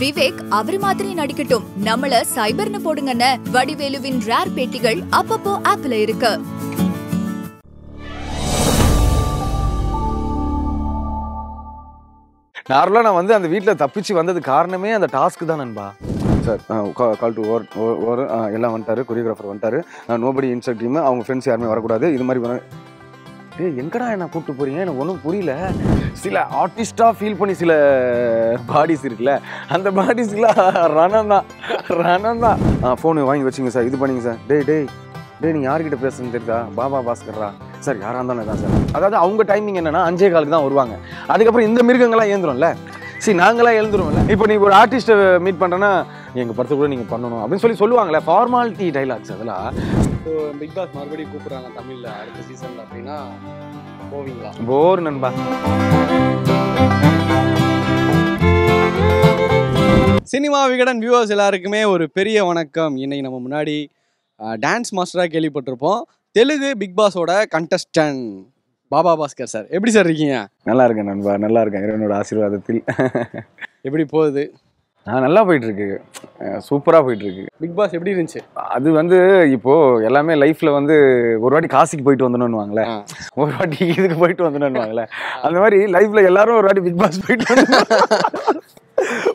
விவேக் அவர் மாதிரி நடிக்கட்டும். நம்மள சைபர்னு போடுங்கன்னு வடிவேலுவின் ரேர் பேட்டிகள் அப்பப்போ ஆப்ல இருக்கு. நார்மலாக நான் வந்து அந்த வீட்டில் தப்பிச்சு வந்தது காரணமே அந்த டாஸ்க்கு தான் நண்பா. Sir call to over over எல்லாம் வந்துட்டாரு கொரியோகிராஃபர் வந்துட்டாரு. நோபடி இன்ஸ்ட்ரக்ட் டீம் அவங்க ஃப்ரெண்ட்ஸ் யாருமே வரக்கூடாது. இது மாதிரி டே டேய் எங்கடா என்ன கூப்பிட்டு போறீங்க? எனக்கு ஒன்றும் புரியல. சில ஆர்டிஸ்டாக ஃபீல் பண்ணி சில பாடிஸ் இருக்குல்ல அந்த பாடிஸ்லாம் ரணம் தான் ரணம் தான். ஃபோனு வாங்கி வச்சுங்க சார் இது பண்ணிங்க சார். டேய் டேய் டேய் நீங்கள் யார்கிட்ட பேசுறதுன்னு தெரியுதா? பாபா பாஸ்கர்ரா? சார் யாராக இருந்தாலும் தான் சார். அதாவது அவங்க டைமிங் என்னன்னா அஞ்சே காலுக்கு தான் வருவாங்க. அதுக்கப்புறம் இந்த மிருகங்கள்லாம் ஏந்துரும்ல. சரி நாங்களாம் எழுந்துருவோம்ல. இப்போ நீ ஒரு ஆர்டிஸ்ட்டை மீட் பண்ணுறேன்னா எங்கள் படத்தை கூட நீங்கள் பண்ணணும் அப்படின்னு சொல்லி சொல்லுவாங்களே ஃபார்மாலிட்டி டைலாக்ஸ் அதெல்லாம். இப்போ பிக் பாஸ் மறுபடியும் கூப்பிடுறாங்க தமிழ்ல அடுத்த சீசன்ல அப்படின்னா போவீங்களா? போர் நண்பா. சினிமா விகடன் வியூவர்ஸ் எல்லாருக்குமே ஒரு பெரிய வணக்கம். இன்னைக்கு நம்ம முன்னாடி டான்ஸ் மாஸ்டராக கேள்விப்பட்டிருப்போம். தெலுங்கு பிக் பாஸோட கண்டஸ்டன்ட் பாபா பாஸ்கர் சார். எப்படி சார் இருக்கீங்க? நல்லா இருக்கேன் நண்பா. நல்லா இருக்கேன். இறைவனோட ஆசீர்வாதத்தில். எப்படி போகுது? நான் நல்லா போயிட்டு இருக்கு சூப்பராக போயிட்டு இருக்கு பிக் பாஸ் எப்படி இருந்துச்சு? அது வந்து இப்போ எல்லாமே லைஃப்ல வந்து ஒரு வாட்டி காசிக்கு போயிட்டு வந்தணும்னுவாங்களே. ஒரு வாட்டி இதுக்கு போயிட்டு வந்தணும்னுவாங்களே அந்த மாதிரி லைஃப்ல எல்லாரும் ஒரு வாட்டி பிக் பாஸ் போயிட்டு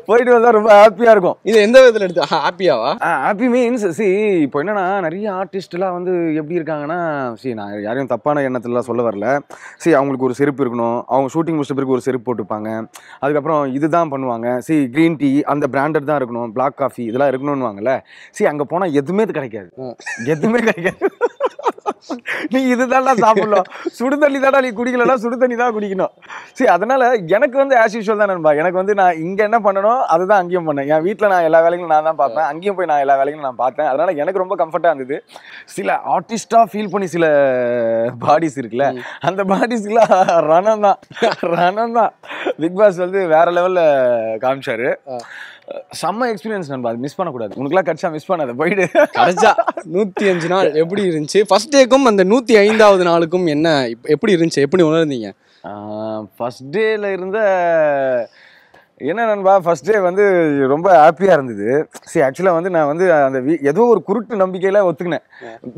போயிட்டு வந்தா ரொம்ப ஹாப்பியா இருக்கும். இது எந்த விதத்தில் எடுத்து ஹாப்பியாவா? ஹாப்பி மீன்ஸ் சி இப்போ என்னன்னா நிறைய ஆர்டிஸ்ட்லாம் வந்து எப்படி இருக்காங்கன்னா சி நான் யாரையும் தப்பான எண்ணத்துலலாம் சொல்ல வரல. சி அவங்களுக்கு ஒரு செருப்பு இருக்கணும். அவங்க ஷூட்டிங் முடிச்ச பிறகு ஒரு செருப்பு போட்டுப்பாங்க. அதுக்கப்புறம் இதுதான் பண்ணுவாங்க. சி க்ரீன் டீ அந்த பிராண்டட் தான் இருக்கணும். பிளாக் காஃபி இதெல்லாம் இருக்கணும்னுவாங்கல்ல. சி அங்கே போனால் எதுவுமே கிடைக்காது. எதுவுமே கிடைக்காது. நீ இதுதான்டா சாப்பிடலாம் சுடு தண்ணி தான்டா நீ குடிக்கலன்னா சுடு தண்ணி தான் குடிக்கணும். சரி அதனால எனக்கு வந்து ஆஸ் யூஷுவல் தான் நண்பா. எனக்கு வந்து நான் இங்க என்ன பண்ணணும் அதுதான் அங்கேயும் பண்ணேன். என் வீட்டில் நான் எல்லா வேலைகளும் நான் தான் பார்ப்பேன். அங்கேயும் போய் நான் எல்லா வேலைகளும் நான் பார்த்தேன். அதனால எனக்கு ரொம்ப கம்ஃபர்ட்டாக இருந்தது. சில ஆர்டிஸ்டாக ஃபீல் பண்ணி சில பாடிஸ் இருக்குல்ல அந்த பாடிஸ்க்குலாம் ரணம் தான் ரணம் தான் பிக் பாஸ் வந்து வேற லெவலில் காமிச்சாரு. செம்ம எக்ஸ்பீரியன்ஸ் நண்பா. அது மிஸ் பண்ணக்கூடாது. உனக்குலாம் கடிச்சா மிஸ் பண்ணாத. போயிடு. கிடைச்சா நூத்தி அஞ்சு நாள் எப்படி இருந்துச்சு? ஃபர்ஸ்ட் டேக்கும் அந்த நூத்தி ஐந்தாவது நாளுக்கும் என்ன எப்படி இருந்துச்சு? எப்படி உணர்ந்தீங்க? ஃபஸ்ட் டேல இருந்த என்ன நண்பா? ஃபர்ஸ்ட் டே வந்து ரொம்ப ஹாப்பியாக இருந்தது. சரி ஆக்சுவலாக வந்து நான் வந்து அந்த வீ ஏதோ ஒரு குருட்டு நம்பிக்கையில் ஒத்துக்கினேன்.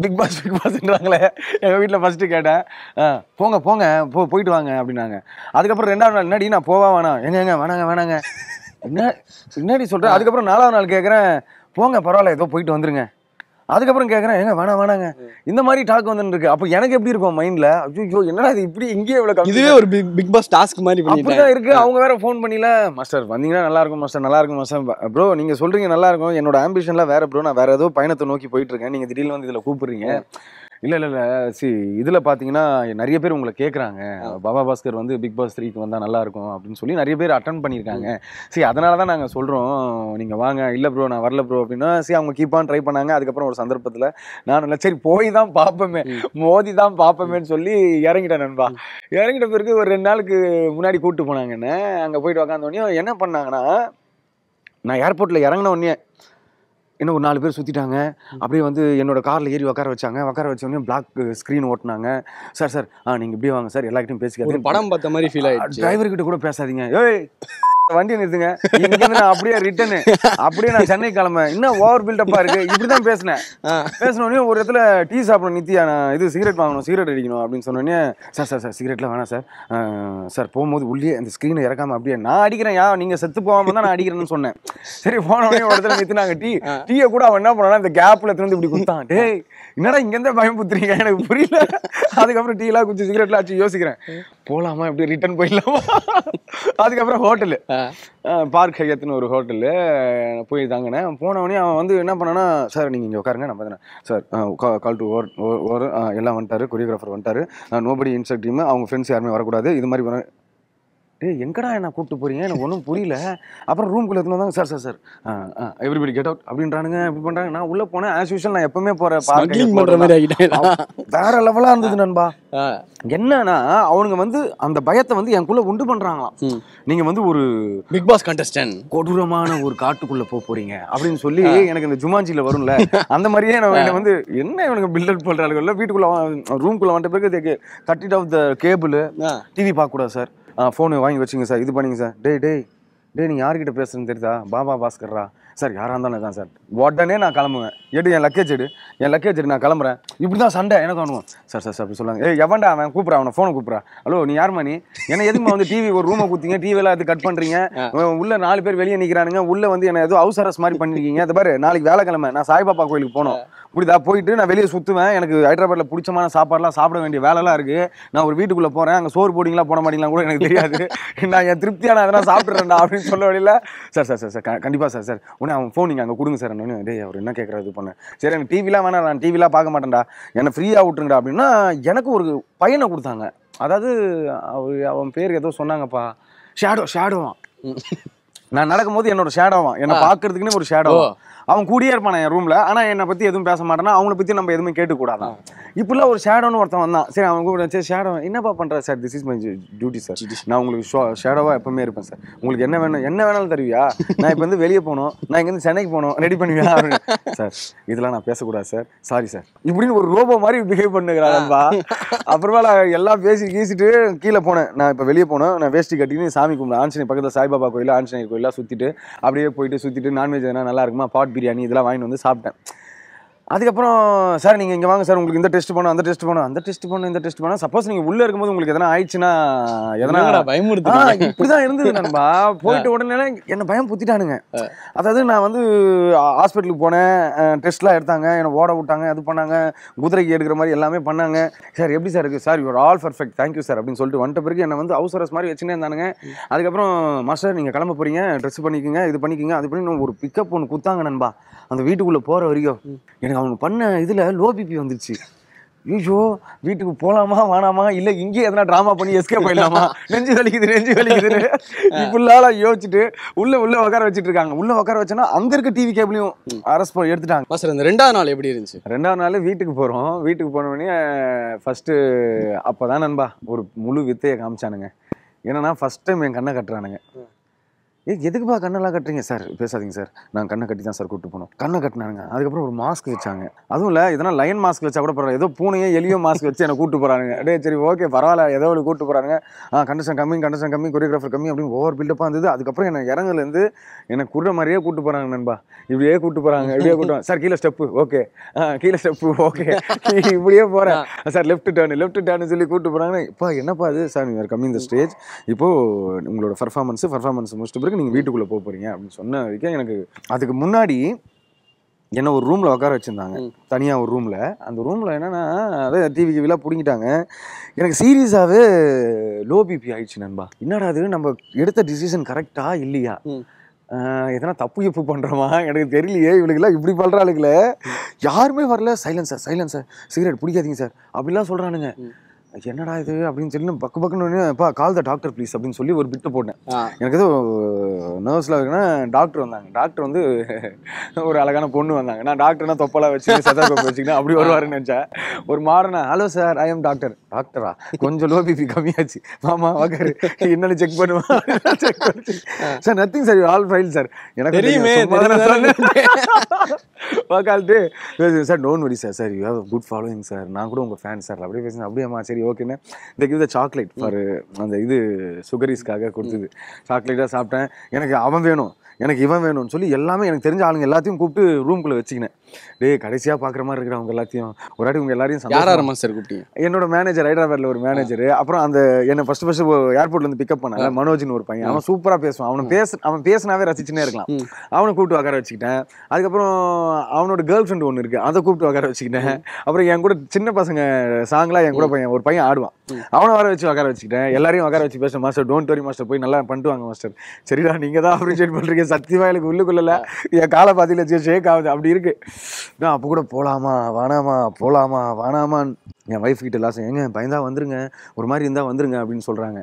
பிக் பாஸ் பிக் பாஸ்ன்றாங்களே எங்கள் வீட்டில் ஃபஸ்ட்டு கேட்டேன். ஆ, போங்க போங்க போ போயிட்டு வாங்க அப்படின்னாங்க. அதுக்கப்புறம் ரெண்டாவது நாள் என்னடி நான் போவா வேணாம். எங்க எங்க வேணாங்க வேணாங்க. என்னடி சொல்கிறேன் அதுக்கப்புறம் நாலாவது நாள் கேட்குறேன் போங்க பரவாயில்ல ஏதோ போயிட்டு வந்துருங்க. அதுக்கப்புறம் கேட்குறேன் ஏங்க வேணாம் வேணாங்க. இந்த மாதிரி டாக் வந்துன்னு இருக்கு அப்போ எனக்கு எப்படி இருக்கும் மைண்டில் ஐயோ என்னடா இது இப்படி இங்கேயே இவ்வளோ இதுவே ஒரு பிக் பிக் பாஸ் டாஸ்க் மாதிரி பண்ணிட்டேன் அப்படிதான் இருக்கு. அவங்க வேற ஃபோன் பண்ணில மாஸ்டர் வந்தீங்கன்னா நல்லா இருக்கும் மாஸ்டர் நல்லா இருக்கும் மாஸ்டர் ப்ரோ நீங்க சொல்றீங்க நல்லா இருக்கும். என்னோட ஆம்பிஷன்லாம் வேற ப்ரோ நான் வேற ஏதோ பயணத்தை நோக்கி போயிட்டு இருக்கேன். நீங்க திடீர்னு வந்து இதுல கூப்பிடுறீங்க. இல்ல இல்ல இல்ல. சி இதுல பாத்தீங்கன்னா நிறைய பேர் உங்களை கேக்குறாங்க. பாபா பாஸ்கர் வந்து பிக் பாஸ் த்ரீக்கு வந்தா நல்லா இருக்கும் அப்படின்னு சொல்லி நிறைய பேர் அட்டன் பண்ணியிருக்காங்க. சரி அதனால தான் நாங்க சொல்றோம். நீங்க வாங்க. இல்ல ப்ரோ நான் வரல ப்ரோ அப்படின்னா சரி அவங்க கீப்பான் ட்ரை பண்ணாங்க. அதுக்கப்புறம் ஒரு சந்தர்ப்பத்துல நான் இல்ல சரி போய் தான் பார்ப்போமே மோதி தான் பார்ப்போமேன்னு சொல்லி இறங்கிட்டேன் நண்பா. இறங்கிட்ட பிறகு ஒரு ரெண்டு நாளுக்கு முன்னாடி கூப்பிட்டு போனாங்க என்ன. அங்கே போயிட்டு உக்காந்த உடனே என்ன பண்ணாங்கன்னா நான் ஏர்போர்ட்டில் இறங்கின உடனே இன்னும் ஒரு நாலு பேர் சுற்றிட்டாங்க அப்படியே வந்து என்னோட காரில் ஏறி உட்கார வச்சாங்க. உட்கார வச்ச உடனே பிளாக் ஸ்க்ரீன் ஓட்டினாங்க. சார் சார் ஆ நீங்கள் இப்படியே வாங்க சார். எல்லார்கிட்டையும் ஒரு பேசிக்காதீங்க படம் பார்த்த மாதிரி ஃபீல் ஆயிடுச்சு. டிரைவர் கிட்ட கூட பேசாதீங்க. ஏய் வண்டி நிறுத்துங்க. இங்கேருந்து நான் அப்படியே ரிட்டர்னு அப்படியே நான் சென்னை கிளம்ப இன்னும் ஓவர் பில்டப்பா இருக்கு. இப்படிதான் பேசினேன். ஆ. பேசின உடனே ஒரு இடத்துல டீ சாப்பிடணும். நித்தியா நான் இது சிகரெட் வாங்கணும். சிகரெட் அடிக்கணும் அப்படின்னு சொன்ன உடனே சார் சார் சார் சிகரெட்லாம் வேணாம் சார். சார் போகும்போது உள்ளே அந்த ஸ்க்ரீனை இறக்காம அப்படியே நான் அடிக்கிறேன். யா நீங்க செத்து போகாம தான் நான் அடிக்கிறேன்னு சொன்னேன். சரி போன உடனே ஒரு இடத்துல நிறுத்தினாங்க டீ. டீயை கூட அவன் என்ன பண்ணானா? இந்த கேப்ல திறந்து இப்படி குத்தான். டேய் என்னடா இங்க இருந்தே பயம் புத்துறீங்க எனக்கு புரியல. அதுக்கப்புறம் டீ எல்லாம் குச்சி சிகரெட்லாம் ஆச்சு யோசிக்கிறேன். போலாமா? இப்படி ரிட்டர்ன் போயிடலாமா? அதுக்கப்புறம் ஹோட்டலு பார்க் ஹையத்துன்னு ஒரு ஹோட்டலு போய் தாங்கினேன். போனவொடனே அவன் வந்து என்ன பண்ணானா சார் நீங்கள் இங்கே உட்காருங்க நான் பார்த்தேன் sir call to over over எல்லாம் வந்துட்டாரு கொரியோகிராஃபர் வந்துட்டாரு. நோபடி இன்ஸ்ட்ரக்ட் டீம் அவங்க ஃப்ரெண்ட்ஸ் யாருமே வரக்கூடாது. இது மாதிரி டேய் எங்கடா என்ன கூப்பிட்டு போறீங்க? எனக்கு ஒன்றும் புரியல. அப்புறம் ரூம்குள்ள எடுத்துன்னு வந்தாங்க sir sir sir everybody get out அப்படின்றானுங்க. இப்படி பண்றாங்க. நான் உள்ள போனேன். ஆஸ் யூஷுவல் நான் எப்பவுமே ஆகிட்டேன். வேற லெவலா இருந்தது நண்பா. என்னன்னா அவனுங்க வந்து அந்த பயத்தை வந்து எனக்குள்ள உண்டு பண்றாங்களாம். நீங்க வந்து ஒரு பிக் பாஸ் கண்டஸ்டன்ட் கொடூரமான ஒரு காட்டுக்குள்ள போக போறீங்க அப்படின்னு சொல்லி எனக்கு இந்த ஜுமாஞ்சில வரும்ல அந்த மாதிரியே நான் வந்து என்ன இவனுக்கு பில்டப் பண்றாங்க வீட்டுக்குள்ள ரூம்குள்ள வந்துட்ட பிறகு cut it off the cable TV பார்க்க கூடாது சார். ஃபோனு வாங்கி வச்சுங்க சார். இது பண்ணிங்க சார். டேய் டேய் டேய் நீ யார்கிட்ட பேசுறேன்னு தெரியுதா? பாபா பாஸ்கர்ரா. சார் யாராக இருந்தாலும் தான் சார். உடனே நான் கிளம்புவேன். எடு என் லக்கேஜ் எடு. என் லக்கேஜ் எடு நான் கிளம்புறேன். இப்படி தான் சண்டை. எனக்கு அனுவோம் சார் சார் சார் அப்படி சொல்லுவாங்க. ஏய் எவன்டா அவன்? கூப்பிட்றா அவனை ஃபோனை கூப்பிட்றா. ஹலோ நீ யாரும்மா நீ? என்ன எதுமா வந்து டிவி ஒரு ரூமை குத்திங்க டிவியெல்லாம் எடுத்து கட் பண்ணுறீங்க உள்ள நாலு பேர் வெளியே நிற்கிறானுங்க உள்ள வந்து என்ன ஏதோ ஹவுஸ் அரெஸ்ட் மாதிரி பண்ணிருக்கீங்க. அது பாரு நாளைக்கு வேலைக்கிழமை. நான் சாய்பாபா கோயிலுக்கு புரியுதா போயிட்டு நான் வெளியே சுற்றுவேன் எனக்கு ஹைதராபாத்தில் பிடிச்சமான சாப்பாடுலாம் சாப்பிட வேண்டிய வேலைலாம் இருக்கு. நான் ஒரு வீட்டுக்குள்ளே போகிறேன் அங்கே சோறு போடுங்களா போட மாட்டீங்களா கூட எனக்கு தெரியாது. நான் என் திருப்தியான அதெல்லாம் சாப்பிட்றேன்டா அப்படின்னு சொல்ல வழியில் சார் சார் சார் சார் கண்டிப்பாக சார் சார். உடனே அவன் ஃபோன் நீங்கள் அங்கே கொடுங்க சார். என்ன டேய் அவர் என்ன கேட்குறாரு இது பண்ண. சரி எனக்கு டிவிலாம் வேணாம் நான் டிவிலாம் பார்க்க மாட்டேன்டா. என்னை ஃப்ரீயாக விட்டுருங்கடா. அப்படின்னா எனக்கு ஒரு பையனை கொடுத்தாங்க. அதாவது அவர் அவன் பேர் ஏதோ சொன்னாங்கப்பா. ஷேடோ ஷேடோவான் நான் நடக்கும்போது என்னோட ஷேடோவான் என்னை பார்க்கறதுக்குன்னு ஒரு ஷேடோ அவன் கூடியே இருப்பான் என் ரூம்ல ஆனா என்னை பத்தி எதுவும் பேச மாட்டானா? அவங்கள பத்தி நம்ம எதுவுமே கேட்டுக்கூடாதான் இப்படிலாம் ஒரு ஷேடோன்னு ஒருத்தன் வந்தான். சரி அவன் கூட சரி ஷேடோ என்னப்பா பண்ற sir this is my duty sir நான் உங்களுக்கு ஷோ ஷேடோவா எப்பவுமே இருப்பேன் சார் உங்களுக்கு என்ன வேணும் என்ன வேணாலும் தருவியா? நான் இப்போ வந்து வெளியே போகணும். நான் இங்கேருந்து சென்னைக்கு போகணும். ரெடி பண்ணுவியா. சார் இதெல்லாம் நான் பேசக்கூடாது சார் சாரி சார் இப்படின்னு ஒரு ரோபோ மாதிரி பிஹேவ் பண்ணுகிறான்பா அப்புறமா நான் எல்லாம் பேசி கீசிட்டு கீழே போனேன். நான் இப்போ வெளியே போனேன் நான் வேஷ்டி கட்டின்னு சாமி கும்பிட ஆஞ்சநேயர் பக்கத்தில் சாய்பாபா கோயில் ஆஞ்சநேயர் கோயிலாக சுற்றிட்டு அப்படியே போயிட்டு சுற்றிட்டு நான்வெஜ் எதனா நல்லா இருக்குமா? பாட் பிரியாணி இதெல்லாம் வாங்கிட்டு வந்து சாப்பிட்டேன். அதுக்கப்புறம் சார் நீங்கள் இங்கே வாங்க சார். உங்களுக்கு இந்த டெஸ்ட் பண்ணணும் அந்த டெஸ்ட் பண்ணணும் அந்த டெஸ்ட் பண்ணணும் இந்த டெஸ்ட் பண்ணணும் சப்போஸ் நீங்கள் உள்ளே இருக்கும்போது உங்களுக்கு எதனா ஆயிடுச்சுன்னா எதனா என்னடா பயமுறுத்துறீங்க? ஆ, இப்படிதான் இருந்தது நண்பா. போயிட்டு உடனே என்ன பயம் புத்திட்டானுங்க. அதாவது நான் வந்து ஹாஸ்பிட்டலுக்கு போனேன். டெஸ்ட்லாம் எடுத்தாங்க. என்னை ஓட விட்டாங்க அது பண்ணாங்க. குதிரைக்கு எடுக்கிற மாதிரி எல்லாமே பண்ணாங்க. சார் எப்படி சார் இருக்கு? Sir your all perfect thank you sir அப்படின்னு சொல்லிட்டு வந்துட்ட பிறகு என்னை வந்து அவசரஸ் மாதிரி வச்சுனே இருந்தானுங்க. அதுக்கப்புறம் மாஸ்டர் நீங்கள் கிளம்ப போறீங்க. ட்ரெஸ் பண்ணிக்கோங்க இது பண்ணிக்கோங்க. அது பண்ணி ஒரு பிக்கப் ஒன்று குத்தாங்க நண்பா. அந்த வீட்டுக்குள்ளே போகிற வரைக்கும் எனக்கு அவங்க பண்ண இதில் லோ பிபி வந்துருச்சு. ஐயோ வீட்டுக்கு போலாமா வேணாமா இல்ல இங்கே எதனா டிராமா பண்ணி எஸ்கேப் ஆயிடலாமா? நெஞ்சு வலிக்குது நெஞ்சு வலிக்குது இப்படிலாம் யோசிச்சுட்டு உள்ள உள்ள உட்கார வச்சிட்டு இருக்காங்க. உள்ள உட்கார வச்சோன்னா அங்க இருக்க டிவி கேபிளையும் அரெஸ்ட் பண்ணி எடுத்துட்டாங்க. மாஸ்டர் இந்த ரெண்டாவது நாள் எப்படி இருந்துச்சு? ரெண்டாவது நாள் வீட்டுக்கு போறோம். வீட்டுக்கு போன உடனே ஃபர்ஸ்ட் அப்பதான் நண்பா ஒரு முழு வித்தையை காமிச்சானுங்க. என்னன்னா ஃபர்ஸ்ட் டைம் என் கண்ணை கட்டுறானுங்க. ஏ எதுக்குப்பா கண்ணெல்லாம் கட்டுறீங்க? சார் பேசாதீங்க சார். நான் கண்ணை கட்டி தான் சார் கூப்பிட்டு போனோம். கண்ணை கட்டினாங்க அதுக்கப்புறம் ஒரு மாஸ்க் வச்சாங்க. அதுவும் இல்லை இதெல்லாம் லைன் மாஸ்க் வச்சா கூட பரவாயில்ல. ஏதோ பூனையோ எலியோ மாஸ்க் வச்சு என்னை கூப்பிட்டு போகிறாங்க டே சரி ஓகே பரவாயில்ல. ஏதோ ஒரு கூப்பிட்டு போகிறாங்க ஆ கண்டிஷன் கம்மி கண்டிஷன் கம்மி கொரியோகிராஃபர் கம்மி அப்படின்னு ஓவர் பில்டப்பாக இருந்தது. அதுக்கப்புறம் என்னை இறங்குலேருந்து என்னை குடுற மாதிரியே கூப்பிட்டு போகிறாங்க நண்பா. இப்படியே கூப்பிட்டு போகிறாங்க இப்படியே கூப்பிட்டு சார் கீழே ஸ்டெப்பு ஓகே கீழே ஸ்டெப்பு ஓகே இப்படியே போகிறேன் sir left turn left turn சொல்லி கூப்பிட்டு போகிறாங்க இப்போ என்னப்பா அது சார் நீங்கள் கம்மி இந்த ஸ்டேஜ் இப்போது உங்களோட பர்ஃபார்மன்ஸு பர்ஃபார்மன்ஸ் முடிச்சுட்டு பிறகு நீங்கள் வீட்டுக்குள்ளே போக போறீங்க அப்படின்னு சொன்ன வரைக்கும் எனக்கு அதுக்கு முன்னாடி என்ன ஒரு ரூமில் உட்கார வச்சுருந்தாங்க. தனியாக ஒரு ரூமில் அந்த ரூமில் என்னென்னா அதே டிவி கிவிலாம் பிடிங்கிட்டாங்க. எனக்கு சீரியஸாகவே லோ பிபி ஆயிடுச்சு நண்பா. என்னடா அது நம்ம எடுத்த டிசிஷன் கரெக்டா இல்லையா? எதனா தப்பு கிப்பு பண்ணுறோமா எனக்கு தெரியலையே இவளுக்குலாம் இப்படி பண்ணுறாளுங்களே யாருமே வரல. Silence sir silence sir. Cigarette பிடிக்காதீங்க sir. அப்படிலாம் சொல்கிறானுங்க என்னடா இது அப்படின்னு சொல்லி பக்கு பக்குன்னு பா கால் த டாக்டர் ப்ளீஸ் அப்படின்னு சொல்லி ஒரு பிட்டு போட்டேன். எனக்கு ஏதோ நர்வ்ஸில் இருக்குன்னா டாக்டர் வந்தாங்க. டாக்டர் வந்து ஒரு அழகான பொண்ணு வந்தாங்க. நான் டாக்டர்னா தொப்பலாம் வச்சு சதாகோப்பை வச்சுக்கினா அப்படி வருவாருன்னு நினச்சேன். ஒரு மாறனா hello sir I am doctor டாக்டரா கொஞ்சம் லோ பிபி கம்மியாச்சு. மாமா வாக்காரு என்னன்னு செக் பண்ணுவா செக் பண்ணி sir nothing sir all file sir எனக்கு தெரியுமே, வாக்கால்ட்டு sir don't worry sir sir you have good following sir நான் கூட உங்கள் ஃபேன் சார் அப்படியே பேசுனேன் அப்படியேம்மா சரி ஓகேன்னு இந்த கிவ் த சாக்லேட் ஃபார் அந்த இது சுகரிஸ்க்காக கொடுத்தது. சாக்லேட்டாக சாப்பிட்டேன். எனக்கு அவன் வேணும். எனக்கு இவன் வேணும்னு சொல்லி எல்லாமே எனக்கு தெரிஞ்ச ஆளுங்க எல்லாத்தையும் கூப்பிட்டு ரூம்குள்ளே வச்சுக்கினேன். டேய் கடைசியாக பார்க்குற மாதிரி இருக்கிற அவங்க எல்லாத்தையும். ஒரு வாட்டி உங்க எல்லாரையும் யார் சந்தோஷமா- யார் மாஸ்டர் கூப்பிட்டீங்க? என்னோட மேனேஜர் ஹைதராபாத்ல ஒரு மேனேஜர் அப்புறம் அந்த என்ன ஃபர்ஸ்ட் ஃபர்ஸ்ட் ஏர்போர்ட்ல இருந்து பிக்கப் பண்ணாங்க. மனோஜ்னு ஒரு பையன். அவன் சூப்பரா பேசுவான். அவனை பேச அவன் பேசினாவே ரசிச்சுனே இருக்கலாம். அவனை கூப்பிட்டு உட்கார வச்சுக்கிட்டேன். அதுக்கப்புறம் அவனோட கேர்ள் ஃப்ரெண்ட் ஒன்று இருக்கு. அதை கூப்பிட்டு உட்கார வச்சுக்கிட்டேன். அப்புறம் என் கூட சின்ன பசங்க சாங்லாம் என் கூட பையன் ஒரு பையன் ஆடுவான். அவனை வர வச்சு உட்கார வச்சுக்கிட்டேன். எல்லாரையும் உட்கார வச்சு பேசுறேன் மாஸ்டர் டோன்ட் வரி மாஸ்டர் போய் நல்லா பண்ணிட்டு வாங்க மாஸ்டர் சரிடா நீங்க தான் அப்ரிஷியேட் பண்றீங்க சத்தியமா எனக்கு உள்ளுக்குள்ள என் காலை பாத்தியில ஷேக் ஆகுது அப்படி இருக்கு. நான் அப்போ கூட போலாமா வேணாமா போலாமா வேணாமான்னு என் ஒய்ஃப் கிட்ட லாஸ் ஏங்க பயந்தா வந்துருங்க. ஒரு மாதிரி இருந்தால் வந்துருங்க அப்படின்னு சொல்கிறாங்க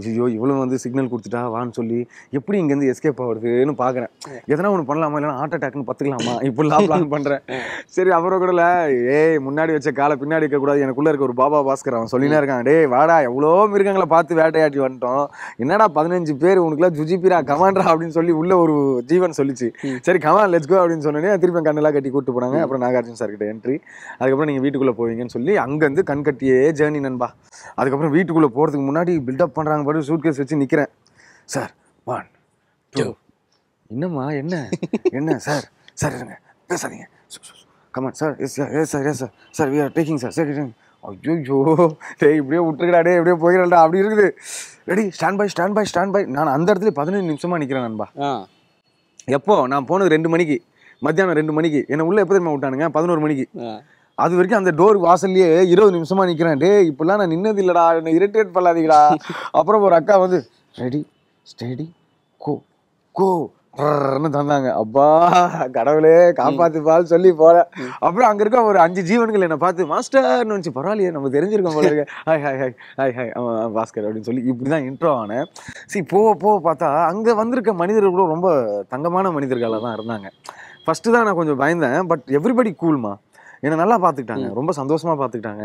ஐயோ இவ்வளவு வந்து சிக்னல் கொடுத்துட்டா வான்னு சொல்லி எப்படி இங்கேருந்து எஸ்கேப் ஆகுறதுன்னு பார்க்குறேன் எதனா ஒன்று பண்ணலாமா? இல்லைனா ஹார்ட் அட்டாக்னு பத்துக்கலாமா? இப்படிலாம் பிளான் பண்ணுறேன் சரி அப்புறம் கூட ஏய் முன்னாடி வச்ச காலை பின்னாடி இருக்கக்கூடாது எனக்குள்ளே இருக்க ஒரு பாபா பாஸ்கர் அவன் சொல்லினே இருக்கான். டேய் வாடா எவ்வளோ மிருகங்களை பார்த்து வேட்டையாட்டி வந்துட்டோம். என்னடா பதினஞ்சு பேர் உனக்குலாம் ஜுஜிபிரா கமாண்டா அப்படின்னு சொல்லி உள்ள ஒரு ஜீவன் சொல்லிச்சு. சரி கமான் லெட்ஸ் கோ அப்படின்னு சொன்னோன்னே திருப்பி கண்ணெல்லாம் கட்டி கூட்டு போனாங்க. அப்புறம் நாகார்ஜுன் சார் கிட்ட என்ட்ரி அதுக்கப்புறம் நீங்கள் வீட்டுக்குள்ளே போவீங்கன்னு சொல்லி அங்கேருந்து கண் கட்டியே ஜேர்னி நண்பா. அதுக்கப்புறம் வீட்டுக்குள்ளே போகிறதுக்கு முன்னாடி பில்டப் பண்ணுறாங்க பாரு சூட்கேஸ் வச்சு நிற்கிறேன் சார் ஒன் டூ என்னம்மா என்ன? என்ன சார் சார் இருங்க. பேசாதீங்க. Come on sir yes sir yes sir yes sir sir we are taking sir sir ஐயோ டேய் இப்படியே விட்டுருக்கடா டே இப்படியே போயிடலடா அப்படி இருக்குது. Ready stand by stand by stand by நான் அந்த இடத்துல பதினஞ்சு நிமிஷமா நிற்கிறேன் நண்பா. எப்போ? நான் போனது ரெண்டு மணிக்கு. மத்தியானம் ரெண்டு மணிக்கு. என்னை உள்ள எப்போ தெரியுமா விட்டானுங்க? பதினோரு மணிக்கு. அது வரைக்கும் அந்த டோர் வாசல்லையே இருபது நிமிஷமா நிக்கிறேன். டே இப்படிலாம் நான் நின்னது இல்லடா. என்ன இரிட்டேட் பண்ணாதீங்களா அப்புறம் ஒரு அக்கா வந்து ரெடி ஸ்டெடி கோ கோ தந்தாங்க. அப்பா கடவுளே காப்பாத்துப்பால் சொல்லி போறேன் அப்புறம் அங்க இருக்க ஒரு அஞ்சு ஜீவன்கள் என்னை பார்த்து மாஸ்டர்னு வச்சு பரவாயில்லையே நம்ம தெரிஞ்சிருக்கோம் போல இருக்கு. Hi hi hi hi hi Bhaskar அப்படின்னு சொல்லி இப்படிதான் இன்ட்ரோ ஆனேன். சரி போக போக பார்த்தா அங்க வந்திருக்க மனிதர்கள் கூட ரொம்ப தங்கமான மனிதர்களாக தான் இருந்தாங்க. ஃபர்ஸ்ட் தான் நான் கொஞ்சம் பயந்தேன் பட் எவ்ரிபடி கூல்மா என்னை நல்லா பார்த்துக்கிட்டாங்க ரொம்ப சந்தோஷமா பார்த்துக்கிட்டாங்க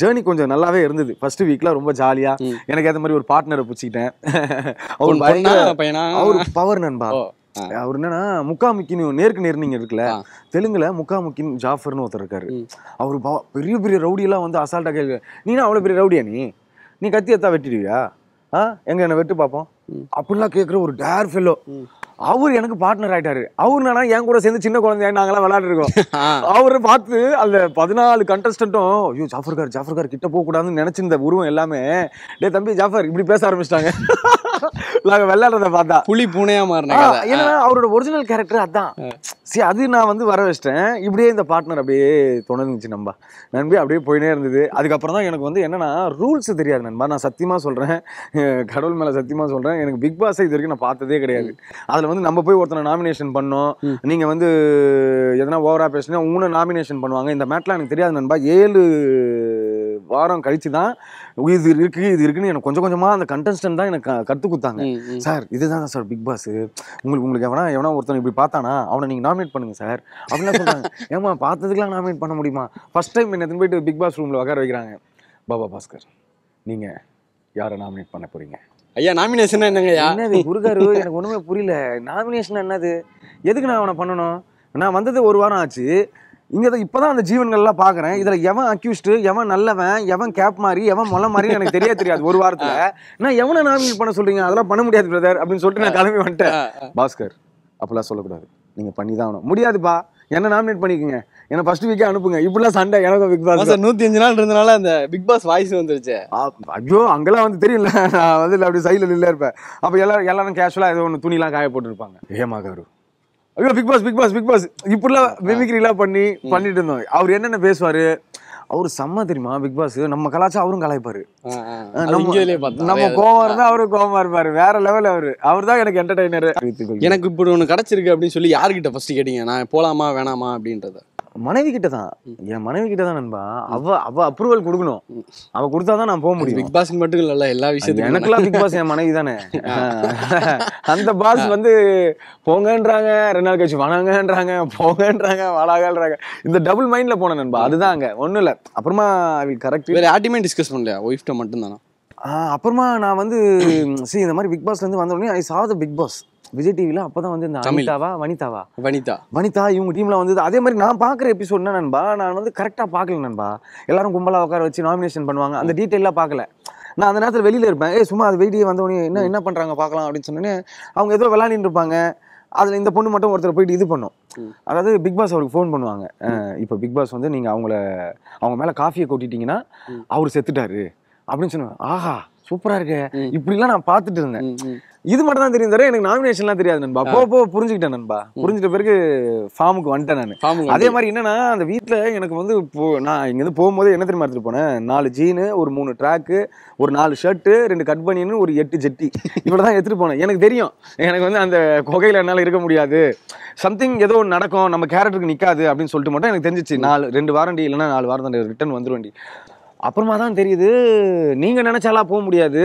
ஜேர்னி கொஞ்சம் நல்லாவே இருந்தது. ஃபர்ஸ்ட் வீக்ல ரொம்ப ஜாலியா. எனக்கு ஏற்ற மாதிரி ஒரு பார்ட்னரை பிடிச்சிக்கிட்டேன். அவர் பயங்கர பையனா? அவர் பவர் நண்பா. அவர் என்னன்னா முக்காமுக்கின்னு நேருக்கு நேர் நீங்க இருக்குல்ல. தெலுங்குல முக்காமுக்கின் ஜாஃபர்னு ஒருத்தர் இருக்காரு. அவர் பெரிய பெரிய ரவுடி எல்லாம் வந்து அசால்ட்டா கேள்வி நீனா அவ்வளவு பெரிய ரவுடியா நீ? நீ கத்தி எத்தா வெட்டிடுவியா? ஆ? எங்க என்ன வெட்டு பார்ப்போம். அப்படிலாம் கேட்குற ஒரு டேர் ஃபெல்லோ. அவர் எனக்கு பார்ட்னர் ஆயிட்டாரு. அவர் என்னன்னா என் கூட சேர்ந்து சின்ன குழந்தையா நாங்களாம் ஆ. அவரை பார்த்து அந்த பதினாலு கண்டஸ்டன்ட்டும் ஐயோ ஜாஃபர் கார் ஜாஃபர் கார் கிட்ட போக கூடாதுன்னு நினைச்சிருந்த உருவம் எல்லாமே டேய் தம்பி ஜாஃபர் இப்படி பேச ஆரம்பிச்சிட்டாங்க. நாங்க விளையாடுறத பார்த்தா. புலி பூனையா மாறின ஏன்னா அவரோட ஒரிஜினல் கேரக்டர் அதான். சரி அது நான் வந்து வர வச்சிட்டேன். இப்படியே இந்த பார்ட்னர் அப்படியே தொடர்ந்துச்சு நண்பா. நண்பி அப்படியே போயினே இருந்தது. அதுக்கப்புறம் தான் எனக்கு வந்து என்னன்னா ரூல்ஸ் தெரியாது நண்பா. நான் சத்தியமா சொல்றேன். கடவுள் மேல சத்தியமா சொல்றேன். எனக்கு பிக் பாஸ் இது வரைக்கும் நான் பார்த்ததே கிடையாது. அதுல வந்து நம்ம போய் ஒருத்தனை நாமினேஷன் பண்ணோம். நீங்க வந்து எதனா ஓவரா பேசினா உங்களை நாமினேஷன் பண்ணுவாங்க. இந்த மேட்லாம் எனக்கு தெரியாது நண்பா. ஏழு வாரம் கழிச்சு தான் இது இருக்கு இது இருக்குன்னு எனக்கு கொஞ்சம் கொஞ்சமா அந்த கண்டஸ்டன் தான் எனக்கு க- கத்து கொடுத்தாங்க. சார் இதுதான் சார் பிக் பாஸ் உங்களுக்கு உங்களுக்கு எவனா எவனா ஒருத்தன் இப்படி பார்த்தானா? அவனை நீங்க நாமினேட் பண்ணுங்க சார். அப்படிலாம் சொல்றாங்க. ஏமா பார்த்ததுக்கெல்லாம் நாமினேட் பண்ண முடியுமா? ஃபர்ஸ்ட் டைம் என்ன போயிட்டு பிக் பாஸ் ரூம்ல உட்கார வைக்கிறாங்க. பாபா பாஸ்கர் நீங்க யாரை நாமினேட் பண்ண போறீங்க? ஐயா நாமினேஷன் என்னங்கய்யா? என்னது குருகாரு எனக்கு ஒண்ணுமே புரியல. நாமினேஷன் என்னது? எதுக்கு நான் அவனை பண்ணணும்? நான் வந்தது ஒரு வாரம் ஆச்சு. இங்க தான் இப்பதான் அந்த ஜீவன்கள்லாம் பாக்குறேன் இதுல எவன் அக்யூஸ்டு எவன் நல்லவன் எவன் கேப் மாதிரி எவன் மொல்ல மாதிரி எனக்கு தெரிய தெரியாது ஒரு வாரத்துல. நான் எவனை நாமினேட் பண்ண சொல்றீங்க? அதெல்லாம் பண்ண முடியாது பிரதர் அப்படின்னு சொல்லிட்டு நான் கிளம்பி வந்துட்டேன். பாஸ்கர் அப்பெல்லாம் சொல்லக்கூடாது. நீங்க பண்ணி தான் ஆகணும். முடியாதுப்பா. என்ன நாமினேட் பண்ணிக்கோங்க. என்ன ஃபர்ஸ்ட் வீக்கே அனுப்புங்க. இப்படிலாம் சண்டை எனக்கும் பிக் பாஸ் சார் நூத்தி அஞ்சு நாள் இருந்தனால அந்த பிக் பாஸ் வாய்ஸ் வந்துருச்சு. ஐயோ அங்கெல்லாம் வந்து தெரியல. நான் வந்து அப்படி சைடில் நில்ல இருப்பேன். அப்போ எல்லாரும் எல்லாரும் கேஷுவலாக ஏதோ ஒன்று துணிலாம் காய போட்டுருப்பாங்க. ஏமா கரு. ஐயோ big boss big boss big boss இப்படிலாம் மிமிக்ரிலாம் பண்ணி பண்ணிட்டு இருந்தோம். அவர் என்னென்ன பேசுவாரு? அவர் செம்ம தெரியுமா பிக் பாஸ் நம்ம கலாச்சா அவரும் கலாய்ப்பாரு. நம்ம கோவம் இருந்தா அவரு கோவமா இருப்பாரு. வேற லெவல் அவரு அவர். தான் எனக்கு என்டர்டைனர் எனக்கு இப்படி ஒண்ணு கிடைச்சிருக்கு அப்படின்னு சொல்லி யார்கிட்ட ஃபர்ஸ்ட் கேட்டீங்க? நான் போலாமா வேணாமா அப்படின்றத. மனைவி கிட்ட தான் என் மனைவி கிட்ட தான் நண்பா. அவ அவ அப்ரூவல் கொடுக்கணும். அவ கொடுத்தாதான் நான் போக முடியும். பிக் பாஸ்க்கு மட்டும் இல்ல எல்லா விஷயத்துக்கும் எனக்குலாம் பிக் பாஸ் என் மனைவி தானே. அந்த பாஸ் வந்து போங்கன்றாங்க ரெண்டு நாள் கழிச்சு வணங்கன்றாங்க போங்கன்றாங்க வளாகன்றாங்க இந்த டபுள் மைண்ட்ல போனேன் நண்பா. அதுதான் அங்க. ஒண்ணும் இல்ல. அப்புறமா கரெக்ட் வேற யார்ட்டையுமே டிஸ்கஸ் பண்ணலையா? ஒய்ஃப்ட்ட மட்டும் தானா அப்புறமா நான் வந்து சரி இந்த மாதிரி பிக் பாஸ்ல இருந்து வந்த உடனே I the big boss Vijay டிவில அப்பதான் வந்து இந்த. அனிதாவா வனிதாவா? வனிதா. வனிதா இவங்க டீம்ல வந்தது அதே மாதிரி நான் பார்க்குற எபிசோட் என்ன நண்பா? நான் வந்து கரெக்டாக பார்க்கல நண்பா. எல்லாரும் கும்பலா உட்கார வச்சு நாமினேஷன் பண்ணுவாங்க. அந்த டீட்டெயிலாக பார்க்கல. நான் அந்த நேரத்தில் வெளியில இருப்பேன். ஏய் சும்மா அது வெயிட்டியே வந்தவொடனே என்ன என்ன பண்றாங்க பார்க்கலாம் அப்படின்னு சொன்னோன்னே அவங்க ஏதோ விளையாடிட்டு இருப்பாங்க. அதுல இந்த பொண்ணு மட்டும் ஒருத்தர் போயிட்டு இது பண்ணும். அதாவது பிக் பாஸ் அவருக்கு ஃபோன் பண்ணுவாங்க. இப்போ பிக் பாஸ் வந்து நீங்க அவங்கள அவங்க மேல காஃபியை கொட்டிட்டீங்கன்னா. அவர் செத்துட்டாரு அப்படின்னு சொன்னாங்க ஆஹா சூப்பரா இருக்கே. இப்படிலாம் நான் பார்த்துட்டு இருந்தேன். இது மட்டும் தான் தெரியும் தவிர எனக்கு நாமினேஷன்லாம் தெரியாது நண்பா. போ போ புரிஞ்சுக்கிட்டேன் நண்பா. புரிஞ்சிட்ட பிறகு ஃபார்முக்கு வந்துட்டேன் நான். அதே மாதிரி என்னன்னா அந்த வீட்ல எனக்கு வந்து நான் இங்கேருந்து போகும்போது என்ன தெரியுமா எடுத்துட்டு போனேன்? நாலு ஜீனு ஒரு மூணு ட்ராக்கு ஒரு நாலு ஷர்ட்டு ரெண்டு கட் பனியனு ஒரு எட்டு ஜெட்டி இவ்வளோ தான் எடுத்துட்டு போனேன். எனக்கு தெரியும். எனக்கு வந்து அந்த குகையில என்னால் இருக்க முடியாது. சம்திங் ஏதோ ஒன்று நடக்கும். நம்ம கேரக்டருக்கு நிற்காது அப்படின்னு சொல்லிட்டு மட்டும் எனக்கு தெரிஞ்சிச்சு. நாலு ரெண்டு வாரண்டி இல்லைன்னா நாலு வாரம் தான் ரிட்டர்ன் வந்துருவண்டி. அப்புறமா தான் தெரியுது நீங்க நினைச்சாலாம் போக முடியாது.